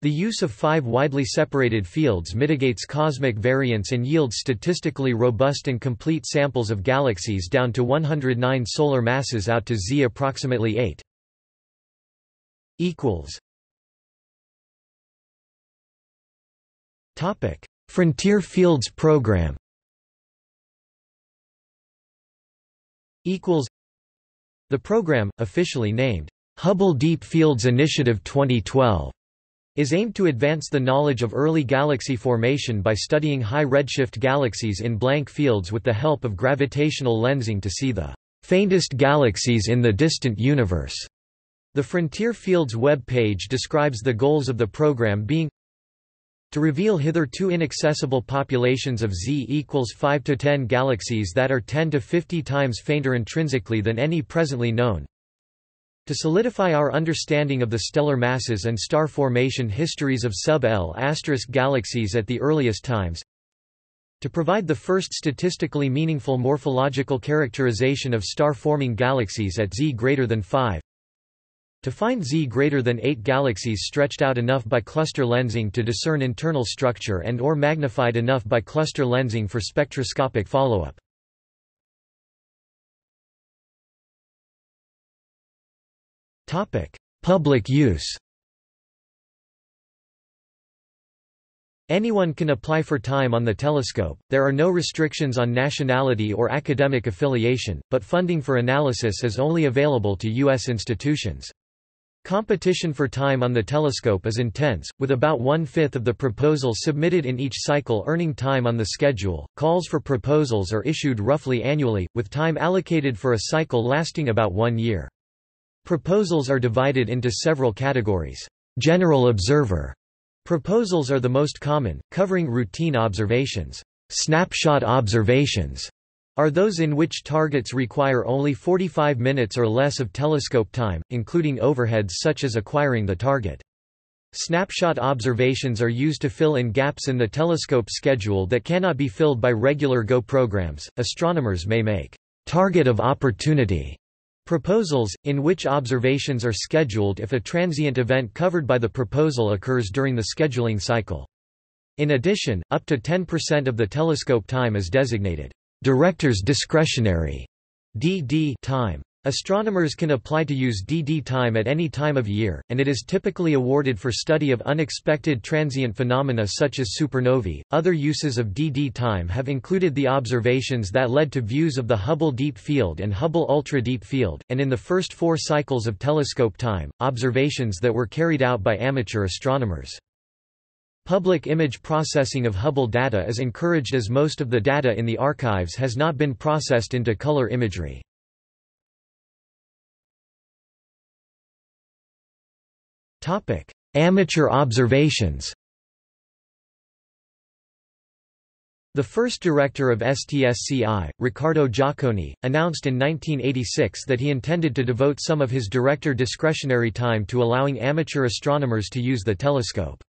The use of five widely separated fields mitigates cosmic variance and yields statistically robust and complete samples of galaxies down to 109 solar masses out to Z approximately 8. Frontier Fields Program. The program, officially named, Hubble Deep Fields Initiative 2012 is aimed to advance the knowledge of early galaxy formation by studying high redshift galaxies in blank fields with the help of gravitational lensing to see the faintest galaxies in the distant universe. The Frontier Fields web page describes the goals of the program being to reveal hitherto inaccessible populations of Z equals 5 to 10 galaxies that are 10 to 50 times fainter intrinsically than any presently known, to solidify our understanding of the stellar masses and star formation histories of sub-L galaxies at the earliest times, to provide the first statistically meaningful morphological characterization of star-forming galaxies at Z greater than 5, to find Z greater than 8 galaxies stretched out enough by cluster lensing to discern internal structure and or magnified enough by cluster lensing for spectroscopic follow-up. Topic: Public use. Anyone can apply for time on the telescope. There are no restrictions on nationality or academic affiliation, but funding for analysis is only available to U.S. institutions. Competition for time on the telescope is intense, with about one-fifth of the proposals submitted in each cycle earning time on the schedule. Calls for proposals are issued roughly annually, with time allocated for a cycle lasting about one year. Proposals are divided into several categories. General observer proposals are the most common, covering routine observations. Snapshot observations are those in which targets require only 45 minutes or less of telescope time, including overheads such as acquiring the target. Snapshot observations are used to fill in gaps in the telescope schedule that cannot be filled by regular GO programs. Astronomers may make target of opportunity Proposals, in which observations are scheduled if a transient event covered by the proposal occurs during the scheduling cycle. In addition, up to 10% of the telescope time is designated director's discretionary DD time. Astronomers can apply to use DD time at any time of year, and it is typically awarded for study of unexpected transient phenomena such as supernovae. Other uses of DD time have included the observations that led to views of the Hubble Deep Field and Hubble Ultra Deep Field, and in the first four cycles of telescope time, observations that were carried out by amateur astronomers. Public image processing of Hubble data is encouraged as most of the data in the archives has not been processed into color imagery. Topic: Amateur observations. The first director of STSCI, Riccardo Giacconi, announced in 1986 that he intended to devote some of his director discretionary time to allowing amateur astronomers to use the telescope.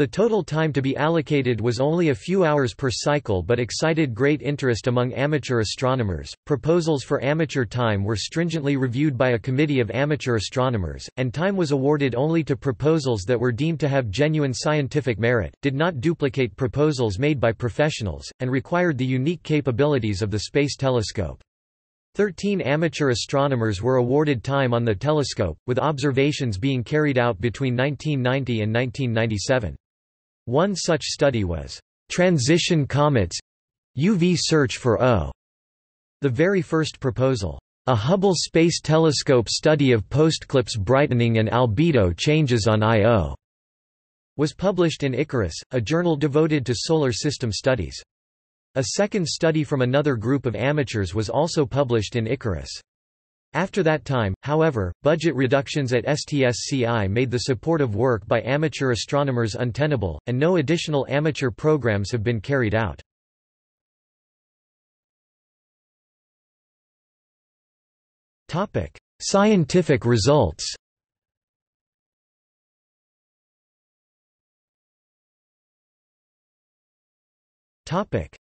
The total time to be allocated was only a few hours per cycle but excited great interest among amateur astronomers. Proposals for amateur time were stringently reviewed by a committee of amateur astronomers, and time was awarded only to proposals that were deemed to have genuine scientific merit, did not duplicate proposals made by professionals, and required the unique capabilities of the Space Telescope. Thirteen amateur astronomers were awarded time on the telescope, with observations being carried out between 1990 and 1997. One such study was, "...transition comets UV search for O." The very first proposal, "...a Hubble Space Telescope study of posteclipse brightening and albedo changes on Io." was published in Icarus, a journal devoted to solar system studies. A second study from another group of amateurs was also published in Icarus. After that time, however, budget reductions at STSCI made the support of work by amateur astronomers untenable, and no additional amateur programs have been carried out. Scientific results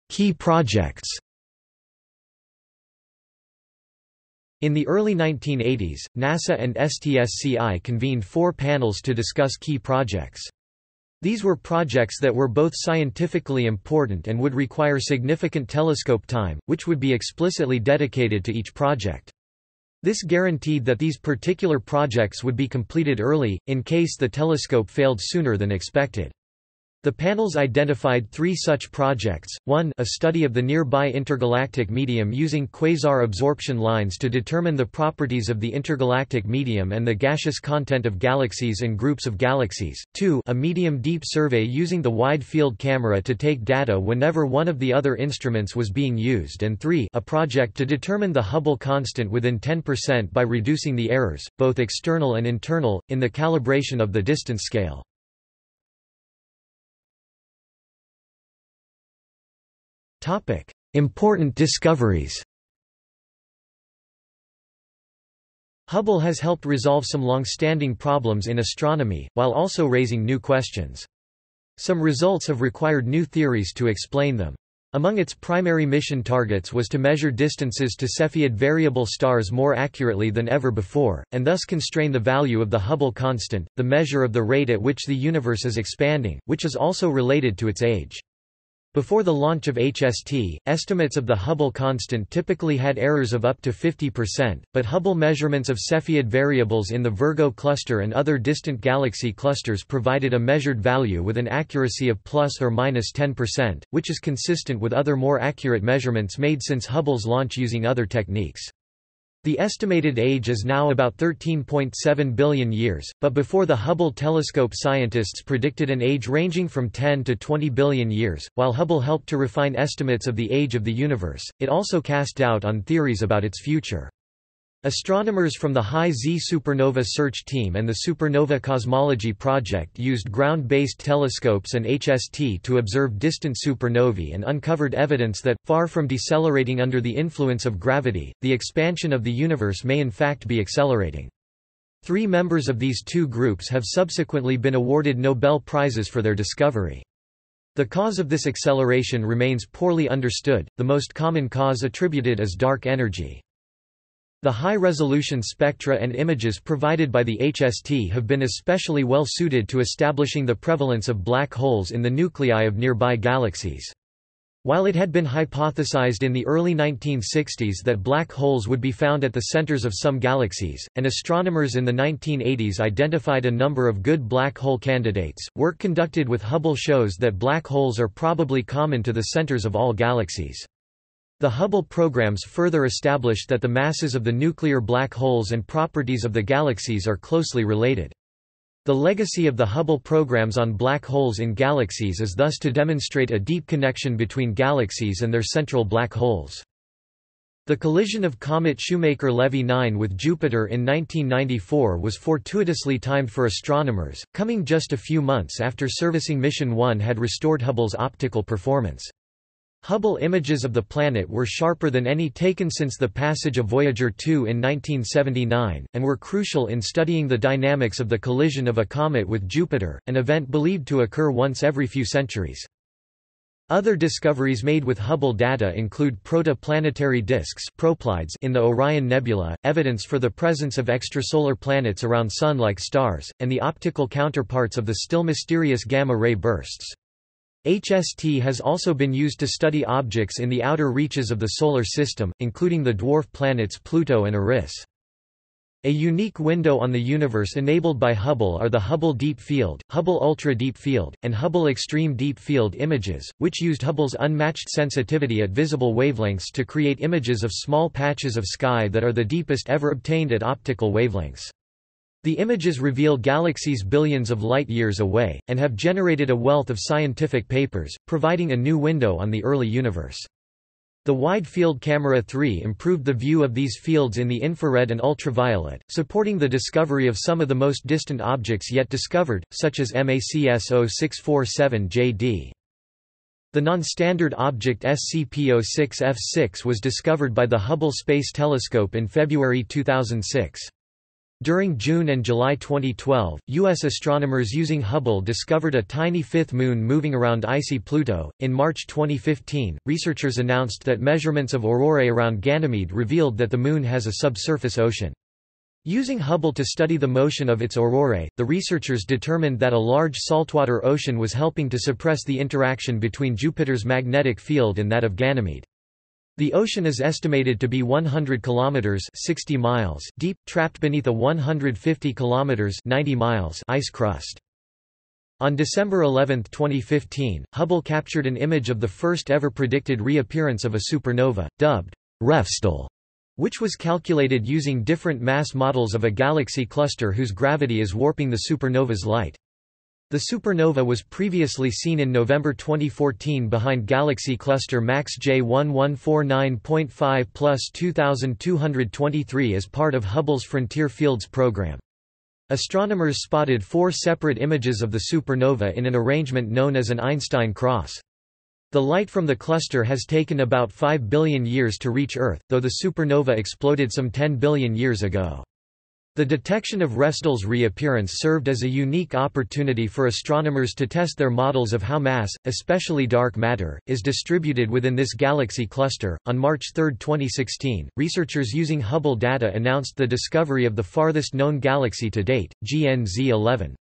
Key projects In the early 1980s, NASA and STSCI convened four panels to discuss key projects. These were projects that were both scientifically important and would require significant telescope time, which would be explicitly dedicated to each project. This guaranteed that these particular projects would be completed early, in case the telescope failed sooner than expected. The panels identified three such projects, one a study of the nearby intergalactic medium using quasar absorption lines to determine the properties of the intergalactic medium and the gaseous content of galaxies and groups of galaxies, two a medium-deep survey using the wide-field camera to take data whenever one of the other instruments was being used. And three a project to determine the Hubble constant within 10% by reducing the errors, both external and internal, in the calibration of the distance scale. Topic: Important discoveries. Hubble has helped resolve some long-standing problems in astronomy, while also raising new questions. Some results have required new theories to explain them. Among its primary mission targets was to measure distances to Cepheid variable stars more accurately than ever before, and thus constrain the value of the Hubble constant, the measure of the rate at which the universe is expanding, which is also related to its age. Before the launch of HST, estimates of the Hubble constant typically had errors of up to 50%, but Hubble measurements of Cepheid variables in the Virgo cluster and other distant galaxy clusters provided a measured value with an accuracy of plus or minus 10%, which is consistent with other more accurate measurements made since Hubble's launch using other techniques. The estimated age is now about 13.7 billion years, but before the Hubble telescope scientists predicted an age ranging from 10 to 20 billion years. While Hubble helped to refine estimates of the age of the universe, it also cast doubt on theories about its future. Astronomers from the High Z Supernova Search Team and the Supernova Cosmology Project used ground-based telescopes and HST to observe distant supernovae and uncovered evidence that, far from decelerating under the influence of gravity, the expansion of the universe may in fact be accelerating. Three members of these two groups have subsequently been awarded Nobel Prizes for their discovery. The cause of this acceleration remains poorly understood, the most common cause attributed is dark energy. The high-resolution spectra and images provided by the HST have been especially well suited to establishing the prevalence of black holes in the nuclei of nearby galaxies. While it had been hypothesized in the early 1960s that black holes would be found at the centers of some galaxies, and astronomers in the 1980s identified a number of good black hole candidates, work conducted with Hubble shows that black holes are probably common to the centers of all galaxies. The Hubble programs further established that the masses of the nuclear black holes and properties of the galaxies are closely related. The legacy of the Hubble programs on black holes in galaxies is thus to demonstrate a deep connection between galaxies and their central black holes. The collision of comet Shoemaker-Levy 9 with Jupiter in 1994 was fortuitously timed for astronomers, coming just a few months after servicing Mission 1 had restored Hubble's optical performance. Hubble images of the planet were sharper than any taken since the passage of Voyager 2 in 1979, and were crucial in studying the dynamics of the collision of a comet with Jupiter, an event believed to occur once every few centuries. Other discoveries made with Hubble data include protoplanetary disks in the Orion Nebula, evidence for the presence of extrasolar planets around Sun-like stars, and the optical counterparts of the still mysterious gamma-ray bursts. HST has also been used to study objects in the outer reaches of the Solar System, including the dwarf planets Pluto and Eris. A unique window on the universe enabled by Hubble are the Hubble Deep Field, Hubble Ultra Deep Field, and Hubble Extreme Deep Field images, which used Hubble's unmatched sensitivity at visible wavelengths to create images of small patches of sky that are the deepest ever obtained at optical wavelengths. The images reveal galaxies billions of light-years away, and have generated a wealth of scientific papers, providing a new window on the early universe. The Wide Field Camera 3 improved the view of these fields in the infrared and ultraviolet, supporting the discovery of some of the most distant objects yet discovered, such as MACS 0647JD. The non-standard object SCP-06F6 was discovered by the Hubble Space Telescope in February 2006. During June and July 2012, U.S. astronomers using Hubble discovered a tiny fifth moon moving around icy Pluto. In March 2015, researchers announced that measurements of aurorae around Ganymede revealed that the Moon has a subsurface ocean. Using Hubble to study the motion of its aurorae, the researchers determined that a large saltwater ocean was helping to suppress the interaction between Jupiter's magnetic field and that of Ganymede. The ocean is estimated to be 100 kilometers 60 miles deep, trapped beneath a 150 kilometers 90 miles ice crust. On December 11, 2015, Hubble captured an image of the first ever predicted reappearance of a supernova, dubbed Refsdal, which was calculated using different mass models of a galaxy cluster whose gravity is warping the supernova's light. The supernova was previously seen in November 2014 behind galaxy cluster MACS J1149.5 plus 2223 as part of Hubble's Frontier Fields program. Astronomers spotted four separate images of the supernova in an arrangement known as an Einstein cross. The light from the cluster has taken about 5 billion years to reach Earth, though the supernova exploded some 10 billion years ago. The detection of Refsdal's reappearance served as a unique opportunity for astronomers to test their models of how mass, especially dark matter, is distributed within this galaxy cluster. On March 3, 2016, researchers using Hubble data announced the discovery of the farthest known galaxy to date, GN-z11.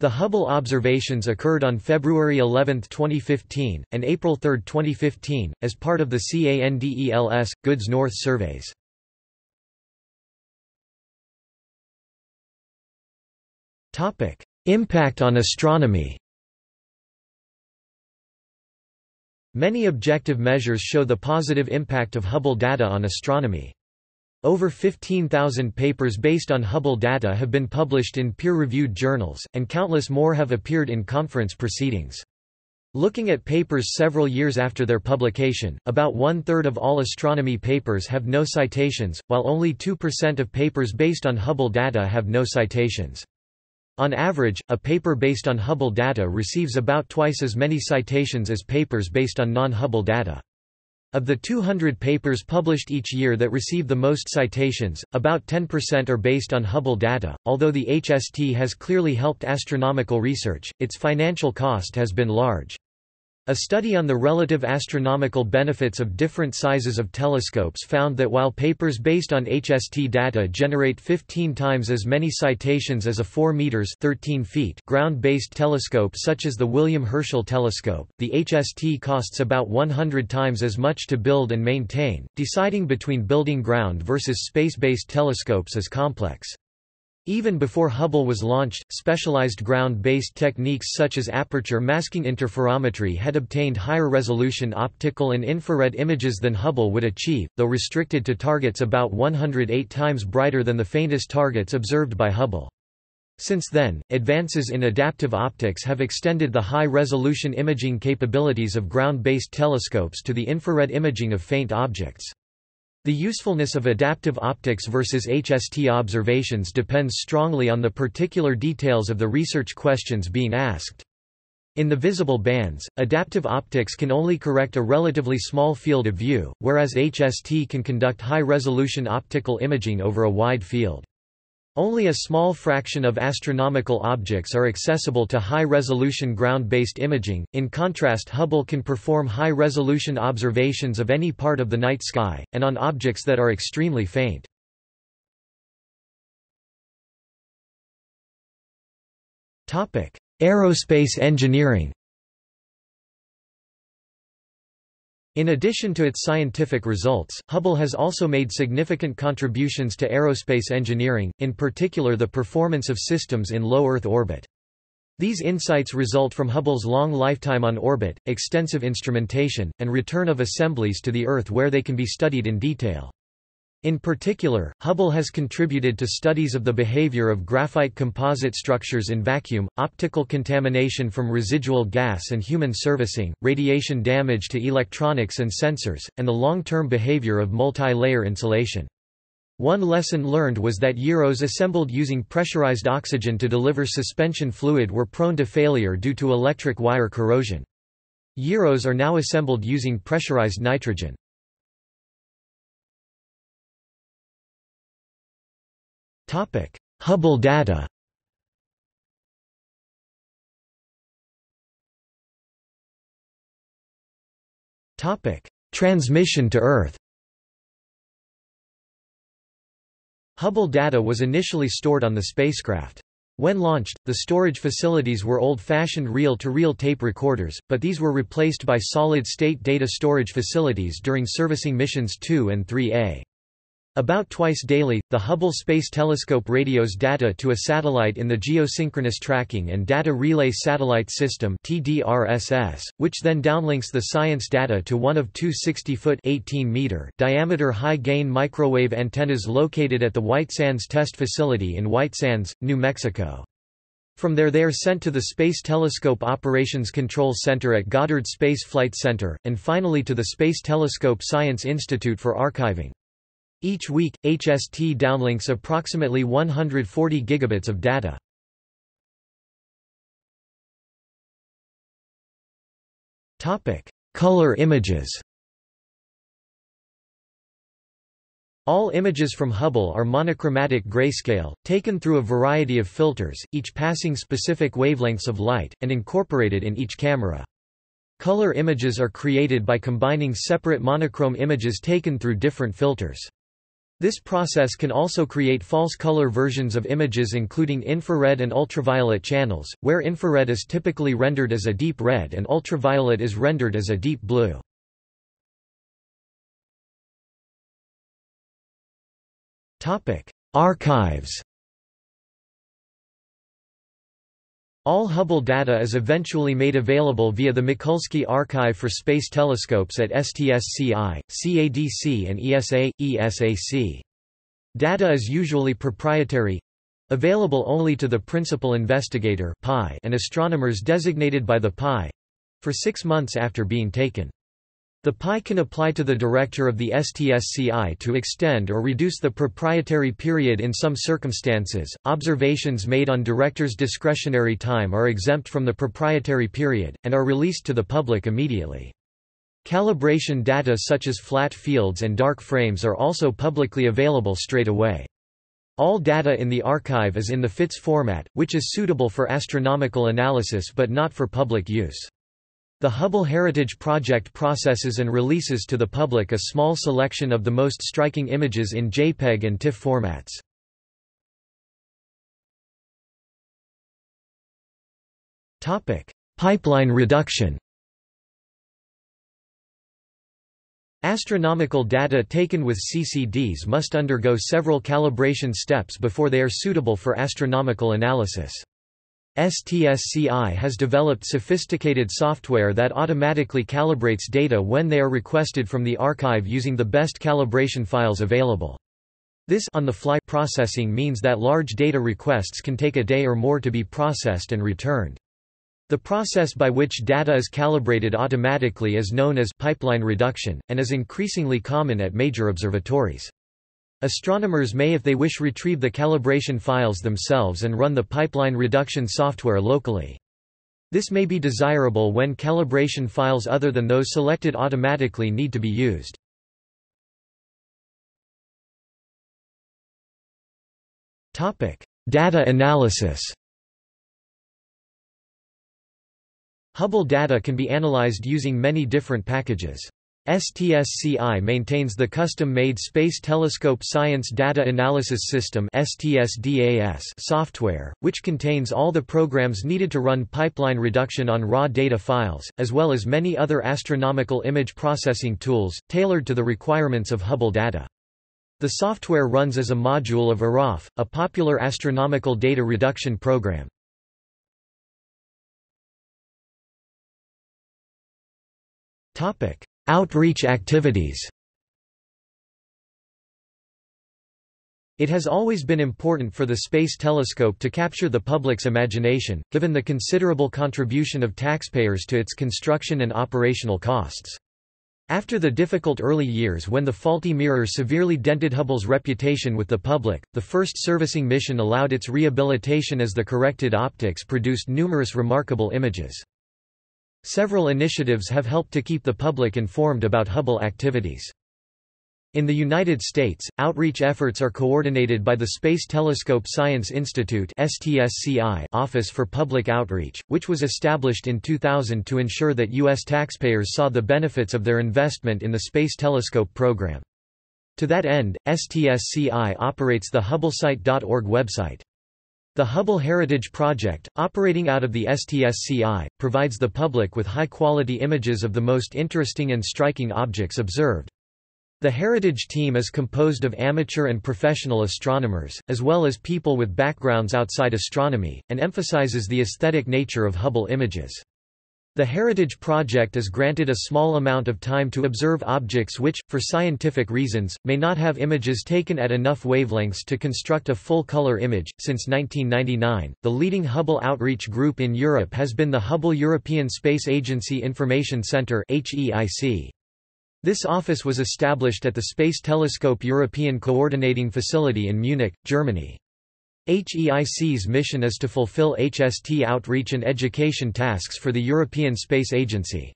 The Hubble observations occurred on February 11, 2015, and April 3, 2015, as part of the CANDELS, GOODS North surveys. Impact on astronomy Many objective measures show the positive impact of Hubble data on astronomy. Over 15,000 papers based on Hubble data have been published in peer-reviewed journals, and countless more have appeared in conference proceedings. Looking at papers several years after their publication, about one-third of all astronomy papers have no citations, while only 2% of papers based on Hubble data have no citations. On average, a paper based on Hubble data receives about twice as many citations as papers based on non-Hubble data. Of the 200 papers published each year that receive the most citations, about 10% are based on Hubble data. Although the HST has clearly helped astronomical research, its financial cost has been large. A study on the relative astronomical benefits of different sizes of telescopes found that while papers based on HST data generate 15 times as many citations as a 4 meters 13 feet ground-based telescope such as the William Herschel telescope, the HST costs about 100 times as much to build and maintain. Deciding between building ground versus space-based telescopes is complex. Even before Hubble was launched, specialized ground-based techniques such as aperture masking interferometry had obtained higher resolution optical and infrared images than Hubble would achieve, though restricted to targets about 108 times brighter than the faintest targets observed by Hubble. Since then, advances in adaptive optics have extended the high-resolution imaging capabilities of ground-based telescopes to the infrared imaging of faint objects. The usefulness of adaptive optics versus HST observations depends strongly on the particular details of the research questions being asked. In the visible bands, adaptive optics can only correct a relatively small field of view, whereas HST can conduct high-resolution optical imaging over a wide field. Only a small fraction of astronomical objects are accessible to high-resolution ground-based imaging, in contrast Hubble can perform high-resolution observations of any part of the night sky, and on objects that are extremely faint. Aerospace engineering In addition to its scientific results, Hubble has also made significant contributions to aerospace engineering, in particular the performance of systems in low Earth orbit. These insights result from Hubble's long lifetime on orbit, extensive instrumentation, and return of assemblies to the Earth where they can be studied in detail. In particular, Hubble has contributed to studies of the behavior of graphite composite structures in vacuum, optical contamination from residual gas and human servicing, radiation damage to electronics and sensors, and the long-term behavior of multi-layer insulation. One lesson learned was that gyros assembled using pressurized oxygen to deliver suspension fluid were prone to failure due to electric wire corrosion. Gyros are now assembled using pressurized nitrogen. Hubble data Topic: Transmission to Earth Hubble data was initially stored on the spacecraft. When launched, the storage facilities were old-fashioned reel-to-reel tape recorders, but these were replaced by solid-state data storage facilities during servicing missions 2 and 3A. About twice daily, the Hubble Space Telescope radios data to a satellite in the Geosynchronous Tracking and Data Relay Satellite System which then downlinks the science data to one of two 60-foot diameter high-gain microwave antennas located at the White Sands Test Facility in White Sands, New Mexico. From there they are sent to the Space Telescope Operations Control Center at Goddard Space Flight Center, and finally to the Space Telescope Science Institute for archiving. Each week, HST downlinks approximately 140 gigabits of data. Color images All images from Hubble are monochromatic grayscale, taken through a variety of filters, each passing specific wavelengths of light, and incorporated in each camera. Color images are created by combining separate monochrome images taken through different filters. This process can also create false color versions of images including infrared and ultraviolet channels, where infrared is typically rendered as a deep red and ultraviolet is rendered as a deep blue. Archives All Hubble data is eventually made available via the Mikulski Archive for Space Telescopes at STSCI, CADC and ESA, ESAC. Data is usually proprietary—available only to the principal investigator and astronomers designated by the PI—for six months after being taken. The PI can apply to the director of the STSCI to extend or reduce the proprietary period in some circumstances. Observations made on director's discretionary time are exempt from the proprietary period, and are released to the public immediately. Calibration data such as flat fields and dark frames are also publicly available straight away. All data in the archive is in the FITS format, which is suitable for astronomical analysis but not for public use. The Hubble Heritage Project processes and releases to the public a small selection of the most striking images in JPEG and TIFF formats. Topic: Pipeline reduction Astronomical data taken with CCDs must undergo several calibration steps before they are suitable for astronomical analysis. STSCI has developed sophisticated software that automatically calibrates data when they are requested from the archive using the best calibration files available. This on-the-fly processing means that large data requests can take a day or more to be processed and returned. The process by which data is calibrated automatically is known as pipeline reduction, and is increasingly common at major observatories. Astronomers may if they wish retrieve the calibration files themselves and run the pipeline reduction software locally. This may be desirable when calibration files other than those selected automatically need to be used. Data analysis Hubble data can be analyzed using many different packages. STSCI maintains the custom-made Space Telescope Science Data Analysis System software, which contains all the programs needed to run pipeline reduction on raw data files, as well as many other astronomical image processing tools, tailored to the requirements of Hubble data. The software runs as a module of IRAF, a popular astronomical data reduction program. Topic Outreach activities It has always been important for the Space Telescope to capture the public's imagination, given the considerable contribution of taxpayers to its construction and operational costs. After the difficult early years when the faulty mirror severely dented Hubble's reputation with the public, the first servicing mission allowed its rehabilitation as the corrected optics produced numerous remarkable images. Several initiatives have helped to keep the public informed about Hubble activities. In the United States, outreach efforts are coordinated by the Space Telescope Science Institute Office for Public Outreach, which was established in 2000 to ensure that U.S. taxpayers saw the benefits of their investment in the Space Telescope program. To that end, STSCI operates the HubbleSite.org website. The Hubble Heritage Project, operating out of the STSCI, provides the public with high-quality images of the most interesting and striking objects observed. The Heritage team is composed of amateur and professional astronomers, as well as people with backgrounds outside astronomy, and emphasizes the aesthetic nature of Hubble images. The Heritage Project is granted a small amount of time to observe objects which, for scientific reasons, may not have images taken at enough wavelengths to construct a full-color image. Since 1999, the leading Hubble outreach group in Europe has been the Hubble European Space Agency Information Centre. This office was established at the Space Telescope European Coordinating Facility in Munich, Germany. HEIC's mission is to fulfill HST outreach and education tasks for the European Space Agency.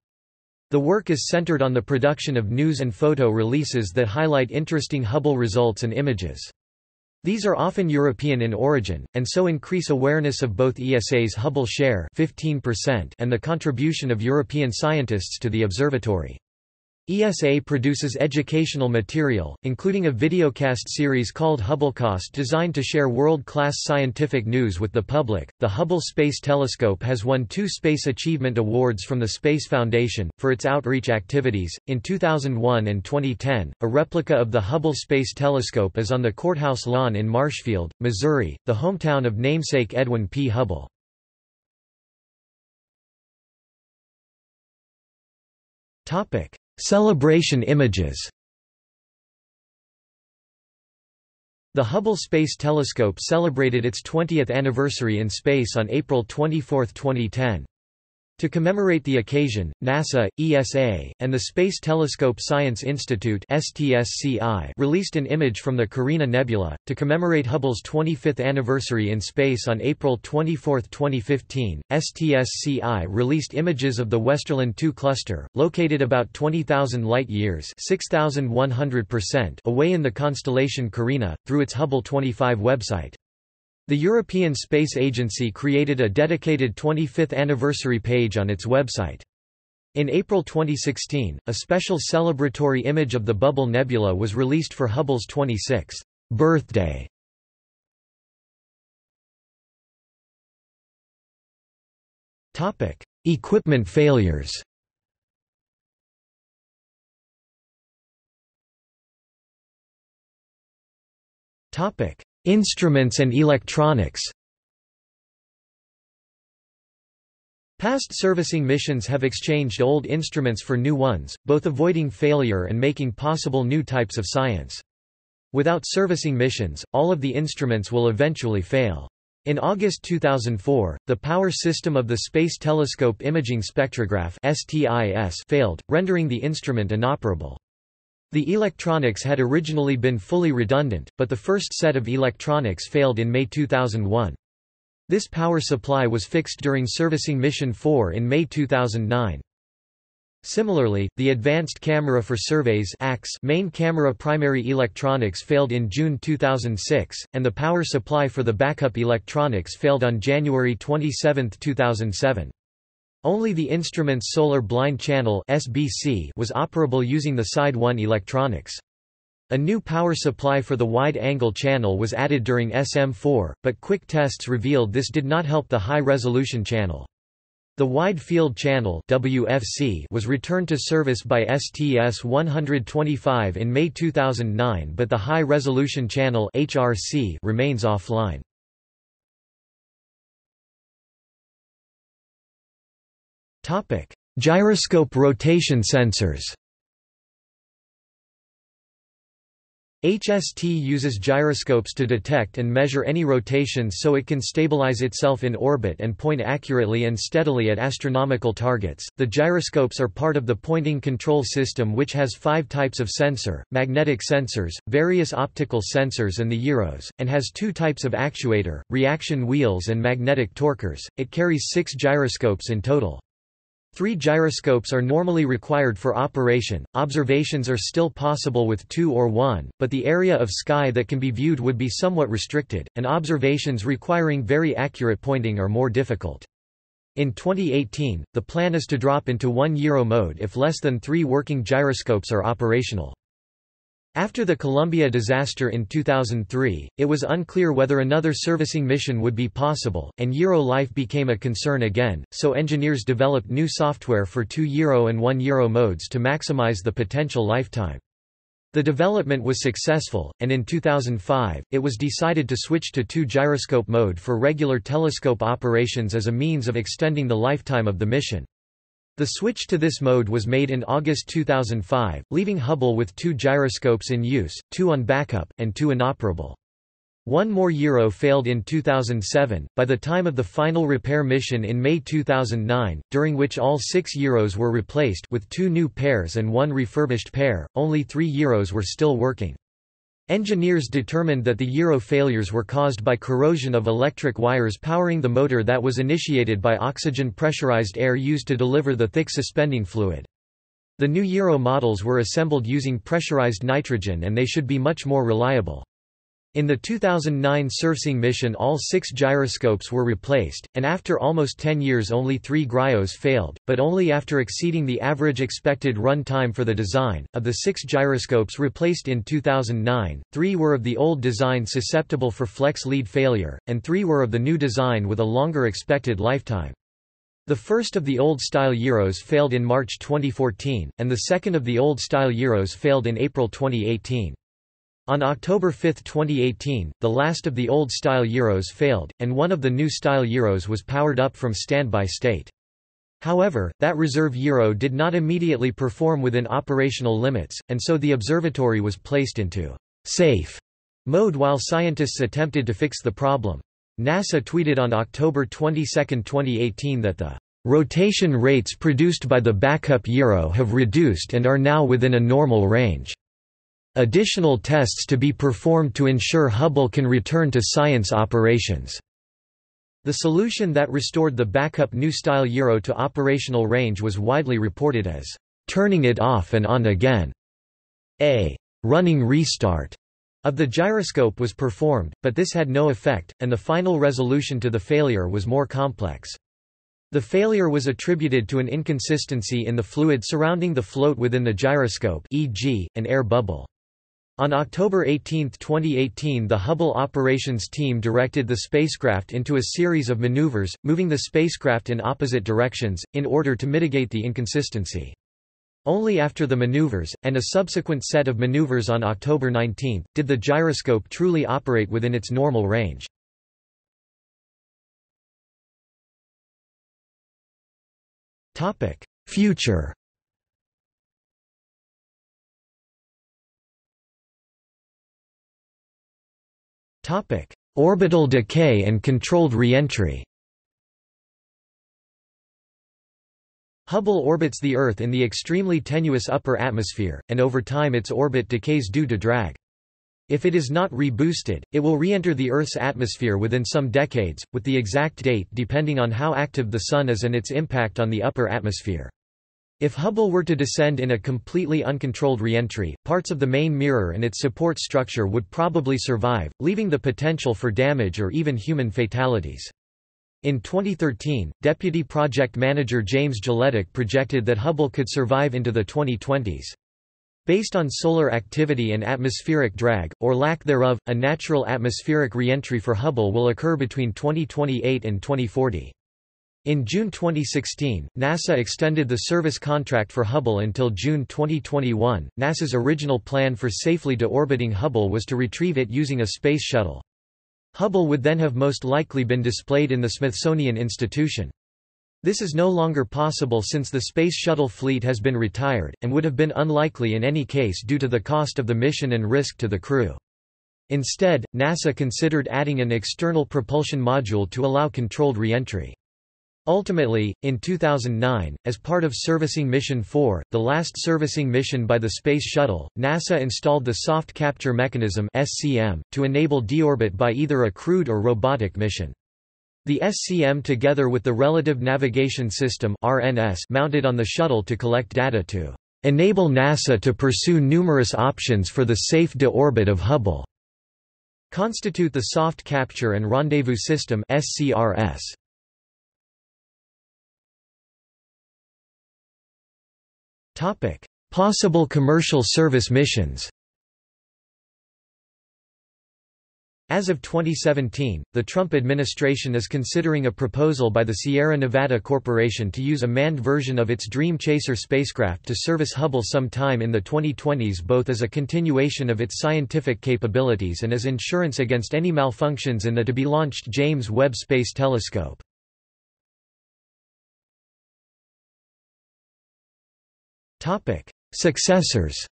The work is centered on the production of news and photo releases that highlight interesting Hubble results and images. These are often European in origin, and so increase awareness of both ESA's Hubble share 15% and the contribution of European scientists to the observatory. ESA produces educational material, including a videocast series called Hubblecast designed to share world-class scientific news with the public. The Hubble Space Telescope has won two Space Achievement Awards from the Space Foundation, for its outreach activities. In 2001 and 2010, a replica of the Hubble Space Telescope is on the courthouse lawn in Marshfield, Missouri, the hometown of namesake Edwin P. Hubble. Topic. Celebration images The Hubble Space Telescope celebrated its 20th anniversary in space on April 24, 2010. To commemorate the occasion, NASA, ESA, and the Space Telescope Science Institute released an image from the Carina Nebula to commemorate Hubble's 25th anniversary in space on April 24, 2015. STSCI released images of the Westerlund II cluster, located about 20,000 light-years (6,100%) away in the constellation Carina, through its Hubble 25 website. The European Space Agency created a dedicated 25th anniversary page on its website. In April 2016, a special celebratory image of the Bubble Nebula was released for Hubble's 26th birthday. Topic: Equipment failures. Topic: Instruments and electronics Past servicing missions have exchanged old instruments for new ones, both avoiding failure and making possible new types of science. Without servicing missions, all of the instruments will eventually fail. In August 2004, the power system of the Space Telescope Imaging Spectrograph failed, rendering the instrument inoperable. The electronics had originally been fully redundant, but the first set of electronics failed in May 2001. This power supply was fixed during servicing Mission 4 in May 2009. Similarly, the Advanced Camera for Surveys main camera primary electronics failed in June 2006, and the power supply for the backup electronics failed on January 27, 2007. Only the instrument's solar blind channel (SBC) was operable using the Side 1 electronics. A new power supply for the wide-angle channel was added during SM4, but quick tests revealed this did not help the high-resolution channel. The Wide Field Channel WFC was returned to service by STS-125 in May 2009 but the High Resolution Channel HRC remains offline. Topic: Gyroscope rotation sensors. HST uses gyroscopes to detect and measure any rotations so it can stabilize itself in orbit and point accurately and steadily at astronomical targets. The gyroscopes are part of the pointing control system which has five types of sensor, magnetic sensors, various optical sensors and the gyros, and has two types of actuator, reaction wheels and magnetic torquers. It carries six gyroscopes in total. Three gyroscopes are normally required for operation, observations are still possible with two or one, but the area of sky that can be viewed would be somewhat restricted, and observations requiring very accurate pointing are more difficult. In 2018, the plan is to drop into one gyro mode if less than three working gyroscopes are operational. After the Columbia disaster in 2003, it was unclear whether another servicing mission would be possible, and gyro life became a concern again, so engineers developed new software for 2 gyro and 1 gyro modes to maximize the potential lifetime. The development was successful, and in 2005, it was decided to switch to 2 gyroscope mode for regular telescope operations as a means of extending the lifetime of the mission. The switch to this mode was made in August 2005, leaving Hubble with two gyroscopes in use, two on backup, and two inoperable. One more gyro failed in 2007, by the time of the final repair mission in May 2009, during which all six gyros were replaced with two new pairs and one refurbished pair, only three gyros were still working. Engineers determined that the gyro failures were caused by corrosion of electric wires powering the motor that was initiated by oxygen pressurized air used to deliver the thick suspending fluid. The new gyro models were assembled using pressurized nitrogen and they should be much more reliable. In the 2009 servicing mission all six gyroscopes were replaced, and after almost 10 years only three gyros failed, but only after exceeding the average expected run time for the design. Of the six gyroscopes replaced in 2009, three were of the old design susceptible for flex lead failure, and three were of the new design with a longer expected lifetime. The first of the old-style gyros failed in March 2014, and the second of the old-style gyros failed in April 2018. On October 5, 2018, the last of the old-style gyros failed, and one of the new-style gyros was powered up from standby state. However, that reserve gyro did not immediately perform within operational limits, and so the observatory was placed into safe mode while scientists attempted to fix the problem. NASA tweeted on October 22, 2018 that the rotation rates produced by the backup gyro have reduced and are now within a normal range. Additional tests to be performed to ensure Hubble can return to science operations. The solution that restored the backup new-style gyro to operational range was widely reported as turning it off and on again. A running restart of the gyroscope was performed, but this had no effect, and the final resolution to the failure was more complex. The failure was attributed to an inconsistency in the fluid surrounding the float within the gyroscope e.g., an air bubble. On October 18, 2018 the Hubble operations team directed the spacecraft into a series of maneuvers, moving the spacecraft in opposite directions, in order to mitigate the inconsistency. Only after the maneuvers, and a subsequent set of maneuvers on October 19, did the gyroscope truly operate within its normal range. Future Topic: Orbital decay and controlled reentry. Hubble orbits the Earth in the extremely tenuous upper atmosphere, and over time its orbit decays due to drag. If it is not reboosted, it will re-enter the Earth's atmosphere within some decades, with the exact date depending on how active the Sun is and its impact on the upper atmosphere. If Hubble were to descend in a completely uncontrolled reentry, parts of the main mirror and its support structure would probably survive, leaving the potential for damage or even human fatalities. In 2013, Deputy Project Manager James Jeletic projected that Hubble could survive into the 2020s. Based on solar activity and atmospheric drag, or lack thereof, a natural atmospheric reentry for Hubble will occur between 2028 and 2040. In June 2016, NASA extended the service contract for Hubble until June 2021. NASA's original plan for safely deorbiting Hubble was to retrieve it using a space shuttle. Hubble would then have most likely been displayed in the Smithsonian Institution. This is no longer possible since the Space Shuttle fleet has been retired, and would have been unlikely in any case due to the cost of the mission and risk to the crew. Instead, NASA considered adding an external propulsion module to allow controlled reentry. Ultimately, in 2009, as part of Servicing Mission 4, the last servicing mission by the Space Shuttle, NASA installed the Soft Capture Mechanism (SCM) to enable deorbit by either a crewed or robotic mission. The SCM together with the Relative Navigation System (RNS) mounted on the shuttle to collect data to enable NASA to pursue numerous options for the safe deorbit of Hubble constitute the Soft Capture and Rendezvous System (SCRS). Topic: Possible commercial service missions. As of 2017, the Trump administration is considering a proposal by the Sierra Nevada Corporation to use a manned version of its Dream Chaser spacecraft to service Hubble sometime in the 2020s both as a continuation of its scientific capabilities and as insurance against any malfunctions in the to-be-launched James Webb Space Telescope. Successors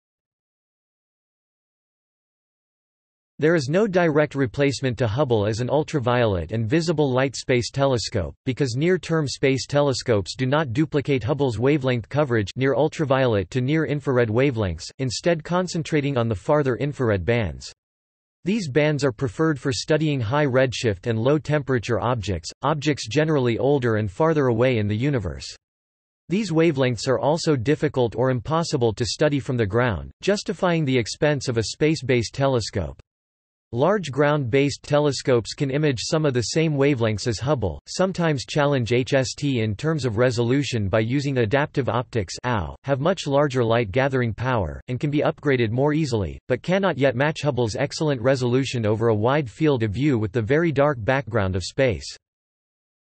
There is no direct replacement to Hubble as an ultraviolet and visible light space telescope, because near-term space telescopes do not duplicate Hubble's wavelength coverage near ultraviolet to near-infrared wavelengths, instead concentrating on the farther infrared bands. These bands are preferred for studying high redshift and low temperature objects, objects generally older and farther away in the universe. These wavelengths are also difficult or impossible to study from the ground, justifying the expense of a space-based telescope. Large ground-based telescopes can image some of the same wavelengths as Hubble, sometimes challenge HST in terms of resolution by using adaptive optics have much larger light-gathering power, and can be upgraded more easily, but cannot yet match Hubble's excellent resolution over a wide field of view with the very dark background of space.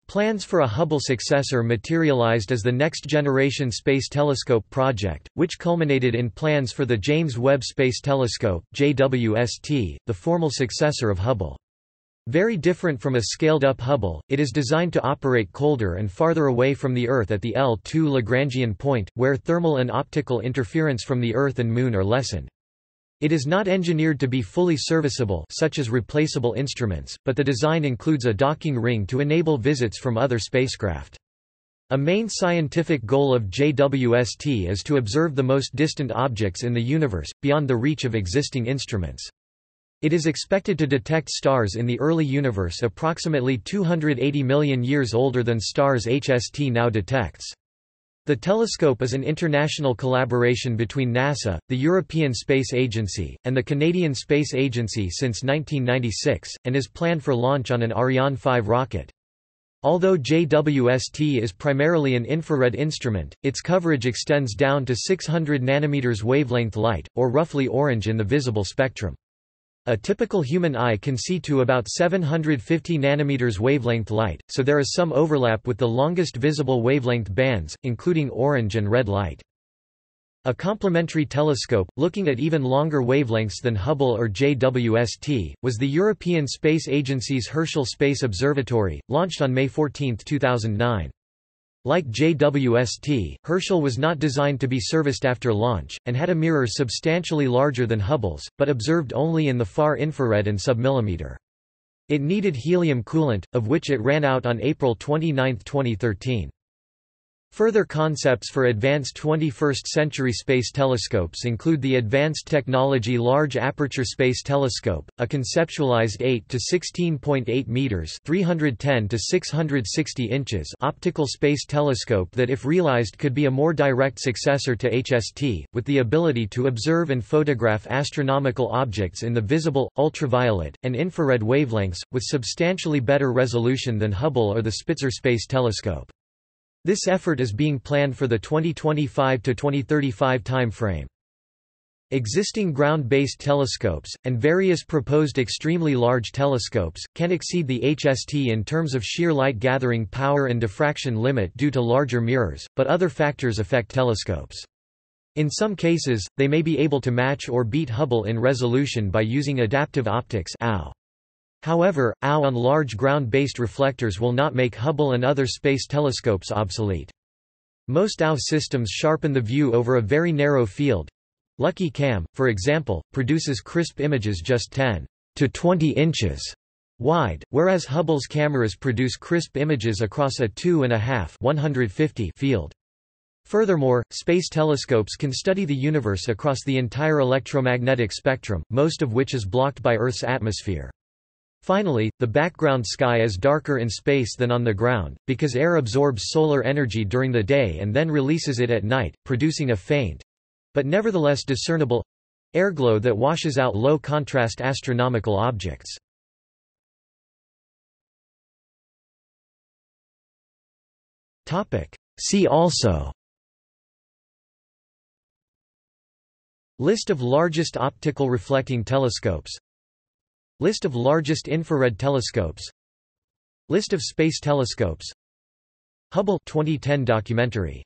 Plans for a Hubble successor materialized as the Next Generation Space Telescope project, which culminated in plans for the James Webb Space Telescope JWST, the formal successor of Hubble. Very different from a scaled-up Hubble, it is designed to operate colder and farther away from the Earth at the L2 Lagrangian point, where thermal and optical interference from the Earth and Moon are lessened. It is not engineered to be fully serviceable such as replaceable instruments, but the design includes a docking ring to enable visits from other spacecraft. A main scientific goal of JWST is to observe the most distant objects in the universe, beyond the reach of existing instruments. It is expected to detect stars in the early universe approximately 280 million years older than stars HST now detects. The telescope is an international collaboration between NASA, the European Space Agency, and the Canadian Space Agency since 1996, and is planned for launch on an Ariane 5 rocket. Although JWST is primarily an infrared instrument, its coverage extends down to 600 nanometers wavelength light, or roughly orange in the visible spectrum. A typical human eye can see to about 750 nanometers wavelength light, so there is some overlap with the longest visible wavelength bands, including orange and red light. A complementary telescope, looking at even longer wavelengths than Hubble or JWST, was the European Space Agency's Herschel Space Observatory, launched on May 14, 2009. Like JWST, Herschel was not designed to be serviced after launch, and had a mirror substantially larger than Hubble's, but observed only in the far infrared and submillimeter. It needed helium coolant, of which it ran out on April 29, 2013. Further concepts for advanced 21st-century space telescopes include the Advanced Technology Large Aperture Space Telescope, a conceptualized 8 to 16.8 meters (310 to 660 inches) optical space telescope that if realized could be a more direct successor to HST, with the ability to observe and photograph astronomical objects in the visible, ultraviolet, and infrared wavelengths, with substantially better resolution than Hubble or the Spitzer Space Telescope. This effort is being planned for the 2025–2035 timeframe. Existing ground-based telescopes, and various proposed extremely large telescopes, can exceed the HST in terms of sheer light gathering power and diffraction limit due to larger mirrors, but other factors affect telescopes. In some cases, they may be able to match or beat Hubble in resolution by using adaptive optics AO. However, AO on large ground-based reflectors will not make Hubble and other space telescopes obsolete. Most AO systems sharpen the view over a very narrow field. Lucky Cam, for example, produces crisp images just 10 to 20 inches wide, whereas Hubble's cameras produce crisp images across a 2.5 150 field. Furthermore, space telescopes can study the universe across the entire electromagnetic spectrum, most of which is blocked by Earth's atmosphere. Finally, the background sky is darker in space than on the ground, because air absorbs solar energy during the day and then releases it at night, producing a faint—but nevertheless discernible—airglow that washes out low-contrast astronomical objects. See also. List of largest optical reflecting telescopes List of largest infrared telescopes. List of space telescopes. Hubble 2010 documentary